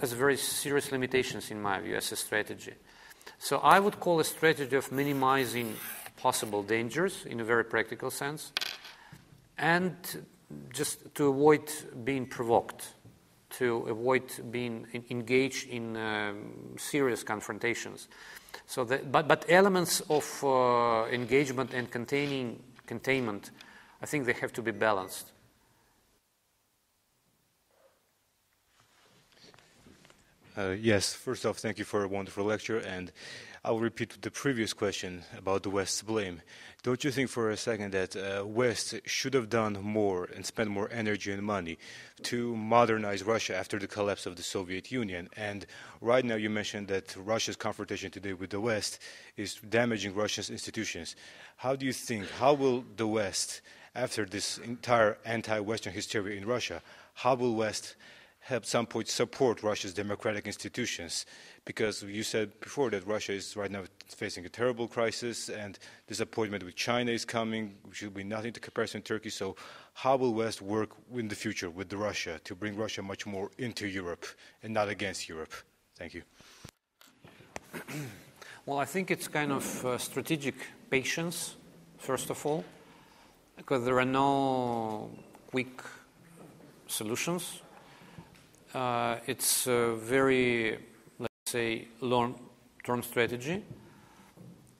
Speaker 1: has very serious limitations, in my view, as a strategy. So I would call a strategy of minimizing possible dangers in a very practical sense and just to avoid being provoked, to avoid being engaged in um, serious confrontations. So that, but, but elements of uh, engagement and containing containment, I think they have to be balanced.
Speaker 7: Uh, yes, first off, thank you for a wonderful lecture, and I'll repeat the previous question about the West's blame. Don't you think for a second that uh, West should have done more and spent more energy and money to modernize Russia after the collapse of the Soviet Union? And right now, you mentioned that Russia's confrontation today with the West is damaging Russia's institutions. How do you think? How will the West, after this entire anti-Western hysteria in Russia, how will West at some point support Russia's democratic institutions because you said before that Russia is right now facing a terrible crisis and disappointment with China is coming, which will be nothing to comparison to Turkey. So how will West work in the future with Russia to bring Russia much more into Europe and not against Europe? Thank you.
Speaker 1: well, I think it's kind of uh, strategic patience, first of all, because there are no quick solutions uh, it's a very, let's say, long-term strategy.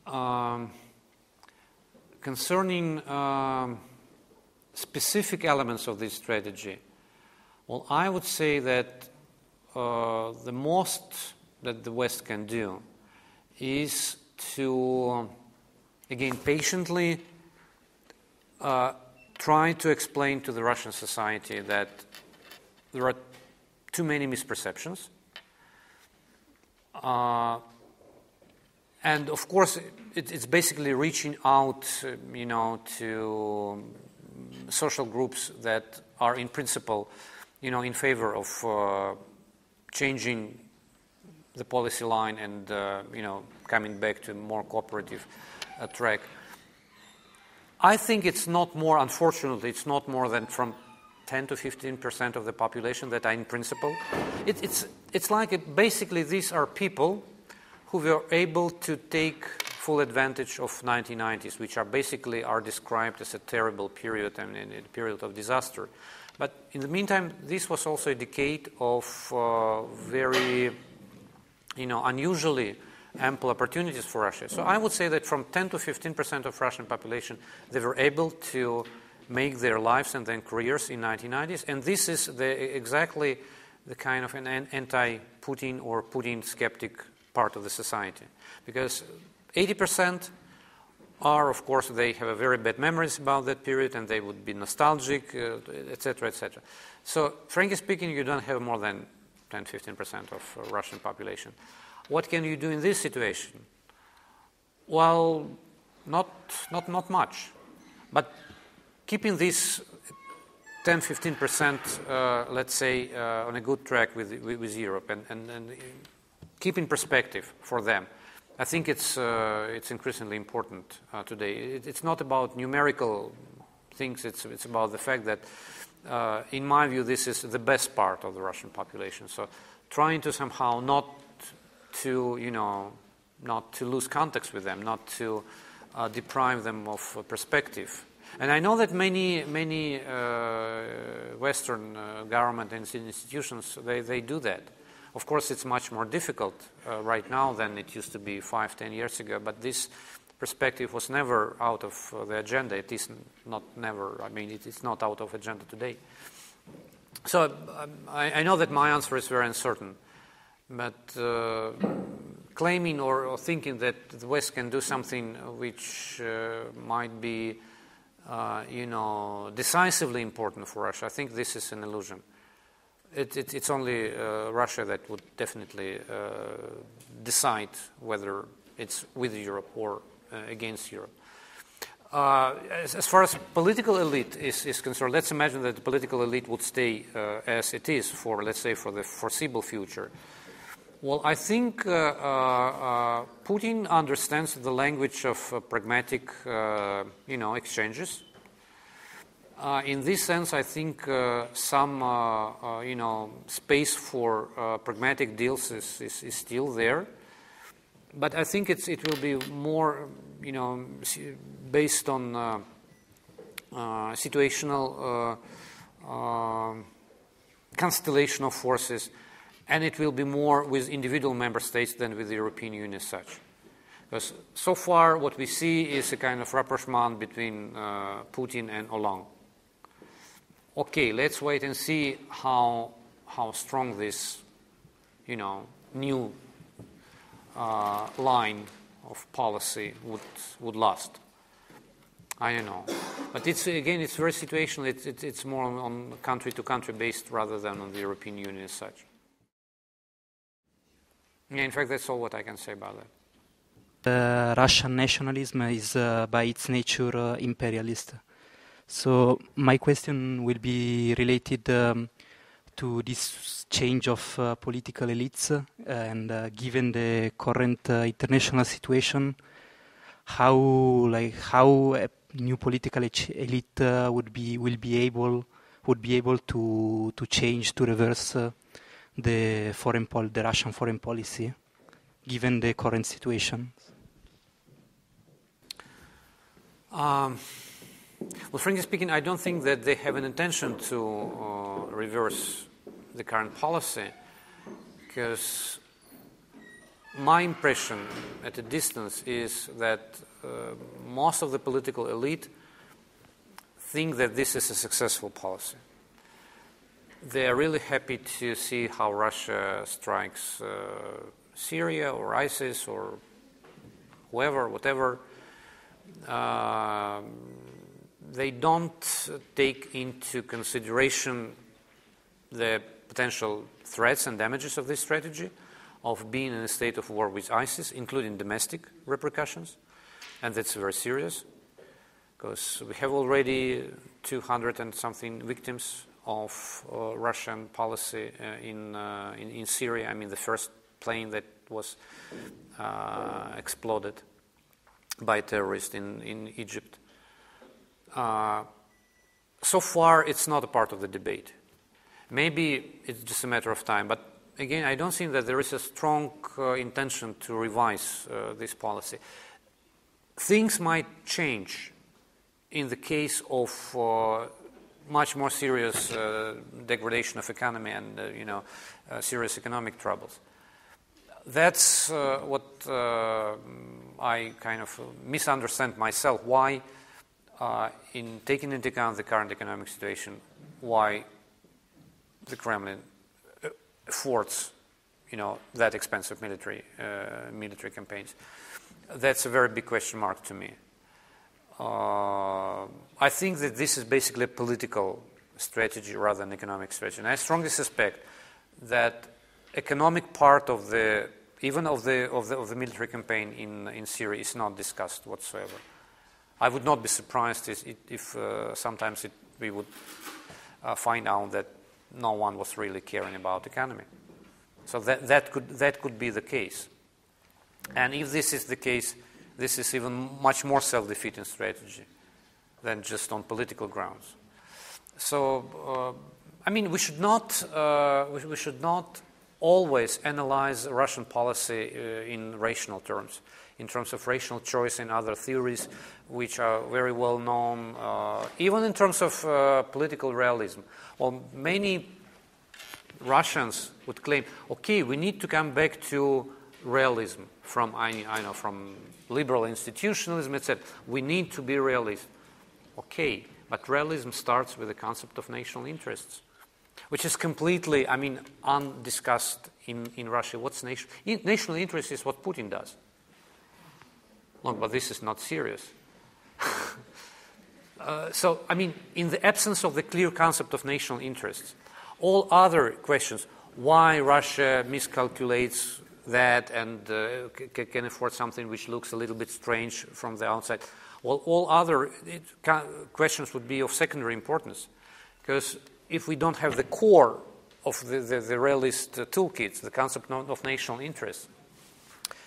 Speaker 1: Um, concerning um, specific elements of this strategy, well, I would say that uh, the most that the West can do is to, again, patiently uh, try to explain to the Russian society that there are too many misperceptions. Uh, and of course, it, it's basically reaching out, uh, you know, to social groups that are in principle you know, in favor of uh, changing the policy line and, uh, you know, coming back to more cooperative uh, track. I think it's not more, unfortunately, it's not more than from 10 to 15 percent of the population that are in principle. It, it's, it's like it, basically these are people who were able to take full advantage of 1990s, which are basically are described as a terrible period and, a period of disaster. But in the meantime, this was also a decade of uh, very, you know, unusually ample opportunities for Russia. So I would say that from 10 to 15 percent of Russian population, they were able to make their lives and then careers in 1990s, and this is the, exactly the kind of an anti-Putin or Putin skeptic part of the society, because 80 percent are, of course, they have a very bad memories about that period and they would be nostalgic, etc., uh, etc. Et so, frankly speaking, you don't have more than 10 15% of uh, Russian population. What can you do in this situation? Well, not, not, not much. But keeping this 10 15%, uh, let's say, uh, on a good track with, Europe and, and, and keep in perspective for them I think it's, uh, it's increasingly important today. It, it's not about numerical things, it's, it's about the fact that, in my view, this is the best part of the Russian population. So trying to somehow not to, you know, not to lose context with them, not to deprive them of perspective. And I know that many, many uh, Western uh, government institutions, they, they do that. Of course, it's much more difficult uh, right now than it used to be five, ten years ago, but this perspective was never out of the agenda. It is not never, I mean, it is not out of agenda today. So um, I, I, know that my answer is very uncertain, but uh, claiming or, or, thinking that the West can do something which uh, might be, uh, you know, decisively important for Russia, I think this is an illusion. It, it, it's only uh, Russia that would definitely uh, decide whether it's with Europe or uh, against Europe. As, as, far as political elite is, is, concerned, let's imagine that the political elite would stay as it is for, let's say, for the foreseeable future. Well, I think uh, Putin understands the language of pragmatic, you know, exchanges. Uh, in this sense, I think uh, some uh, uh you know space for uh, pragmatic deals is, is, is, still there, but I think it will be more you know based on uh, situational constellation of forces, and it will be more with individual member states than with the European Union as such. Because so far, what we see is a kind of rapprochement between Putin and Hollande okay, let's wait and see how, how strong this, you know, new uh, line of policy would, would last. I don't know. But it's, again, it's very situational. It's, it's, it's more on, on country to country based rather than on the European Union as such. Yeah, in fact, that's all what I can say about that.
Speaker 8: Uh, Russian nationalism is, uh, by its nature, uh, imperialist. So my question will be related um, to this change of uh, political elites uh, and uh, given the current uh, international situation, how like how a new political elite would be will be able would be able to to change to reverse the foreign pol- the Russian foreign policy, given the current situation.
Speaker 1: Um. Well, frankly speaking, I don't think that they have an intention to uh, reverse the current policy because my impression at a distance is that uh, most of the political elite think that this is a successful policy. They are really happy to see how Russia strikes uh, Syria or ISIS or whoever, whatever. Uh, they don't take into consideration the potential threats and damages of this strategy of being in a state of war with ISIS, including domestic repercussions, and that's very serious because we have already 200 and something victims of uh, Russian policy uh, in, uh, in, in Syria. I mean, the first plane that was uh, exploded by terrorists in, in Egypt. So far, it's not a part of the debate. Maybe it's just a matter of time, but again, I don't think that there is a strong uh, intention to revise uh, this policy. Things might change in the case of uh, much more serious uh, degradation of economy and, uh, you know, uh, serious economic troubles. That's what I kind of misunderstand myself. Why, in taking into account the current economic situation, why the Kremlin affords, you know, that expensive military uh, military campaigns. That's a very big question mark to me. Uh, I think that this is basically a political strategy rather than economic strategy, and I strongly suspect that economic part of the even of the of the, of the military campaign in in Syria is not discussed whatsoever. I would not be surprised if, if uh, sometimes it, we would uh, find out that no one was really caring about economy. So that, that, could, that could be the case. And if this is the case, this is even much more self defeating strategy than just on political grounds. So, uh, I mean, we should not, uh, we, we, should not always analyze Russian policy uh, in rational terms, in terms of rational choice and other theories which are very well known, uh, even in terms of uh, political realism. Well, many Russians would claim, okay, we need to come back to realism from I, I know from liberal institutionalism, etc. We need to be realist. Okay, but realism starts with the concept of national interests, which is completely, I mean, undiscussed in, in Russia. What's nation? National interest is what Putin does. Look, but this is not serious. uh, so, I mean, in the absence of the clear concept of national interests, all other questions, why Russia miscalculates that and uh, c- can afford something which looks a little bit strange from the outside, well, all other questions would be of secondary importance. Because if we don't have the core of the, the, the realist uh, toolkits, the concept of national interest,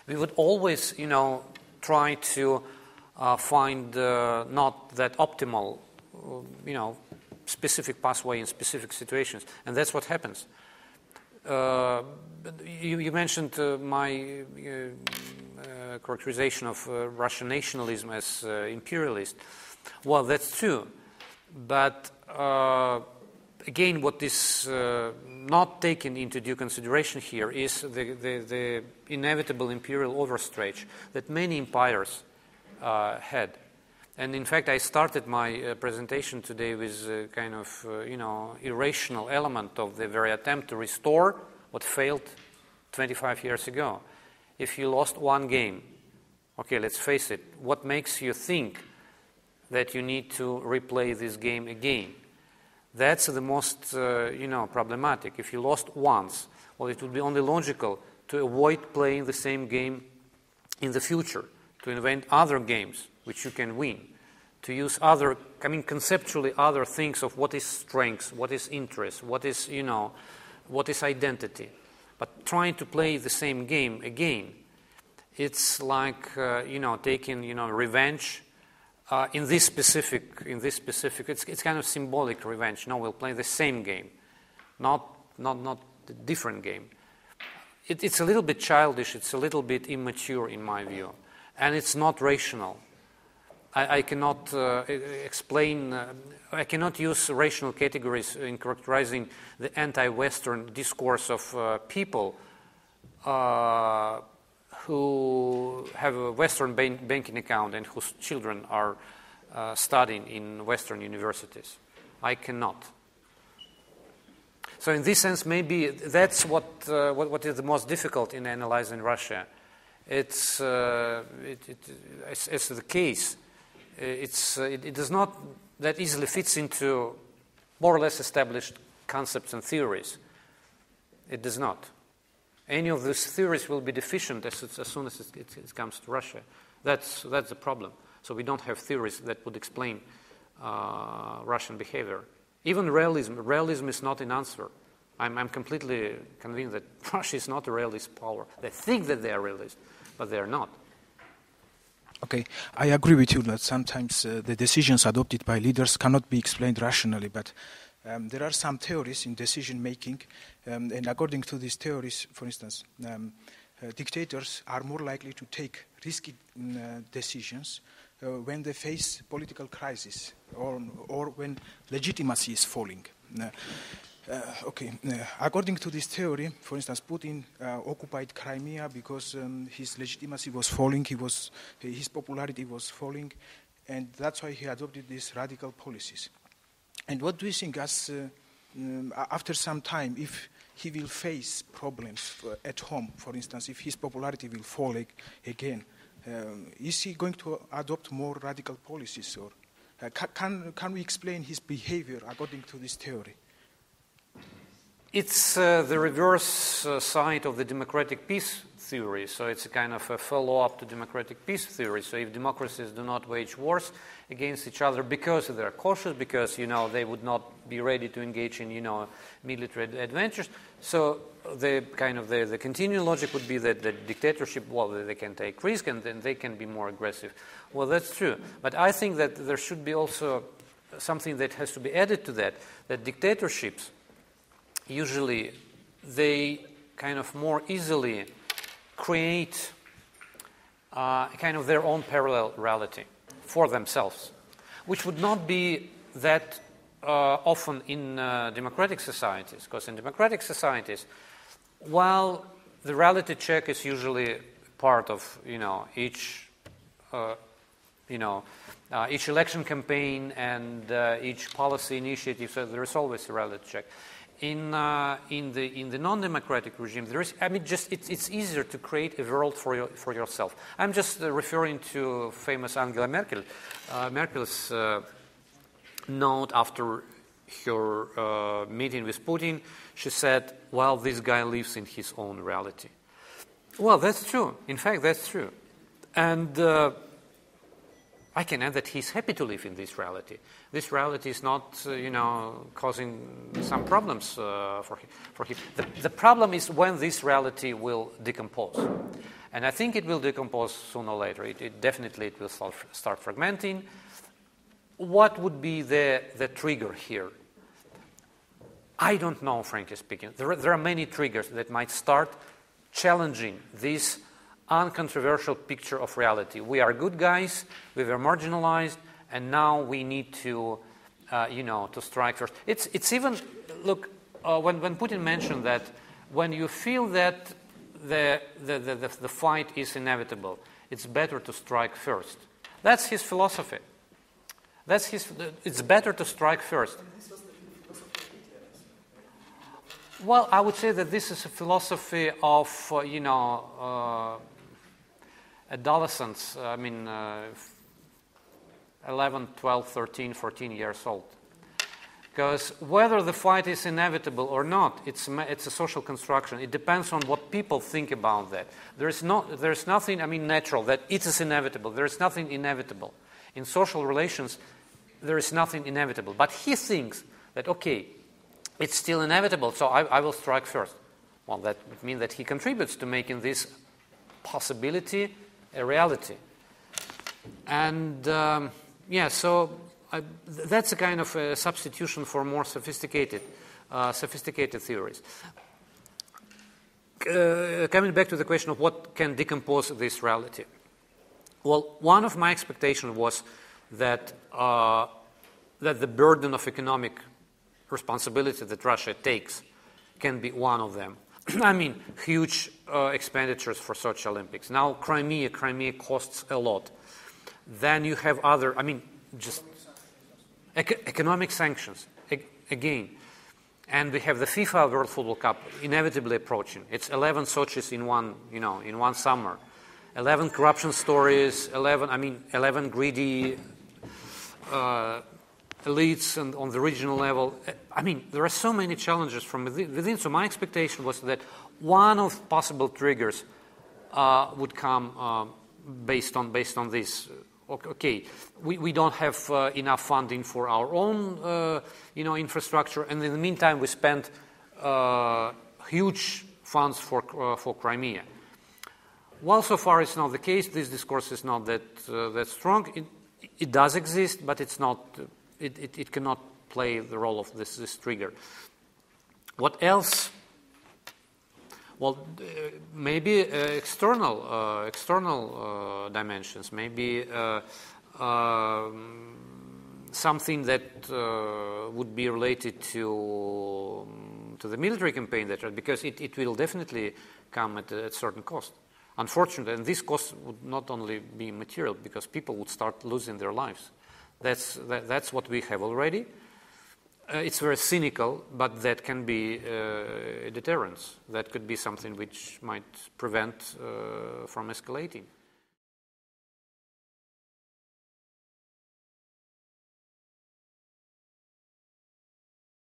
Speaker 1: we would always, you know, try to uh, find uh, not that optimal, you know, specific pathway in specific situations, and that's what happens. Uh, you, you, mentioned uh, my uh, characterization of uh, Russian nationalism as imperialist. Well, that's true, but again, what is not taken into due consideration here is the, the, the inevitable imperial overstretch that many empires uh, had. And in fact, I started my uh, presentation today with a kind of, uh, you know, irrational element of the very attempt to restore what failed 25 years ago. If you lost one game, okay, let's face it, what makes you think that you need to replay this game again? That's the most, uh, you know, problematic. If you lost once, well, it would be only logical to avoid playing the same game in the future to invent other games which you can win, to use other, I mean, conceptually other things of what is strength, what is interest, what is, you know, what is identity. But trying to play the same game again, it's like, uh, you know, taking, you know, revenge uh, in this specific, in this specific, it's, it's kind of symbolic revenge. No, we'll play the same game, not, not, not a different game. It, it's a little bit childish, it's a little bit immature in my view and it's not rational. I, I cannot uh, explain, uh, I cannot use rational categories in characterizing the anti Western discourse of uh, people who have a Western bank, banking account and whose children are studying in Western universities. I cannot. So, in this sense, maybe that's what, uh, what, what is the most difficult in analyzing Russia. It's, uh, it, it, it's, it's, the case. It's, uh, it, it does not that easily fits into more or less established concepts and theories. It does not. Any of these theories will be deficient as, as soon as it, it, comes to Russia. That's, that's the problem. So we don't have theories that would explain uh, Russian behavior. Even realism, realism is not an answer. I'm, I'm completely convinced that Russia is not a realist power. They think that they are realist, but they are not.
Speaker 9: Okay, I agree with you that sometimes uh, the decisions adopted by leaders cannot be explained rationally, but um, there are some theories in decision making, um, and according to these theories, for instance, um, uh, dictators are more likely to take risky mm, uh, decisions uh, when they face political crisis or, or when legitimacy is falling. Uh, uh, okay, uh, according to this theory, for instance, Putin uh, occupied Crimea because um, his legitimacy was falling, he was, his popularity was falling, and that's why he adopted these radical policies. And what do you think, as uh, um, after some time, if he will face problems at home, for instance, if his popularity will fall again, um, is he going to adopt more radical policies, or uh, can, can we explain his behavior according to this theory?
Speaker 1: It's uh, the reverse uh, side of the democratic peace theory. So it's a kind of a follow up to democratic peace theory. So if democracies do not wage wars against each other because they're cautious, because you know they would not be ready to engage in you know military adventures, so the kind of the, the continuing logic would be that the dictatorship, well, they can take risk and then they can be more aggressive. Well, that's true. But I think that there should be also something that has to be added to that, that dictatorships usually they kind of more easily create uh, kind of their own parallel reality for themselves, which would not be that uh, often in uh, democratic societies, because in democratic societies, while the reality check is usually part of you know each uh, you know uh, each election campaign and uh, each policy initiative, so there is always a reality check in, uh, in the, in the non-democratic regime, there is, I mean, just it's, it's easier to create a world for, your, for yourself. I'm just uh, referring to famous Angela Merkel. Uh, Merkel's uh, note after her uh, meeting with Putin, she said, well, this guy lives in his own reality. Well, that's true. In fact, that's true. And uh, I can add that he's happy to live in this reality. This reality is not, uh, you know, causing some problems uh, for him. For him. The, the problem is when this reality will decompose. And I think it will decompose sooner or later. It, it definitely it will start, start fragmenting. What would be the, the trigger here? I don't know, frankly speaking. There, there are many triggers that might start challenging this uncontroversial picture of reality. We are good guys, we were marginalized, and now we need to, uh, you know, to strike first. It's, it's even, look, uh, when, when Putin mentioned that when you feel that the, the, the, the, fight is inevitable, it's better to strike first. That's his philosophy. That's his, it's better to strike first. Well, I would say that this is a philosophy of, uh, you know, uh, adolescents, I mean, uh, 11, 12, 13, 14 years old. Because whether the fight is inevitable or not, it's, it's a social construction. It depends on what people think about that. There is, no, there is nothing, I mean, natural, that it is inevitable. There is nothing inevitable. In social relations, there is nothing inevitable. But he thinks that, okay, it's still inevitable, so I, I will strike first. Well, that would mean that he contributes to making this possibility a reality. And um, yeah, so I, that's a kind of a substitution for more sophisticated, uh, sophisticated theories. Uh, coming back to the question of what can decompose this reality. Well, one of my expectations was that, uh, that the burden of economic responsibility that Russia takes can be one of them. I mean, huge uh, expenditures for Sochi Olympics. Now, Crimea, Crimea costs a lot. Then you have other, I mean, just ec- economic sanctions again. And we have the FIFA World Football Cup inevitably approaching. It's 11 Sochis in one, you know, in one summer. 11 corruption stories, 11, I mean, 11 greedy uh, elites and on the regional level. I mean, there are so many challenges from within. So my expectation was that one of possible triggers uh, would come uh, based on based on this. Okay, we, we don't have uh, enough funding for our own, uh, you know, infrastructure, and in the meantime, we spent uh, huge funds for uh, for Crimea. While so far it's not the case, this discourse is not that that strong. It, it does exist, but it's not it, it, it cannot play the role of this, this trigger. What else? Well, uh, maybe uh, external uh, external dimensions. Maybe um, something that uh, would be related to to the military campaign that because it, it will definitely come at a, at certain cost. Unfortunately, and this cost would not only be material because people would start losing their lives. That's, that, that's what we have already. Uh, it's very cynical, but that can be uh, a deterrence. That could be something which might prevent uh, from escalating.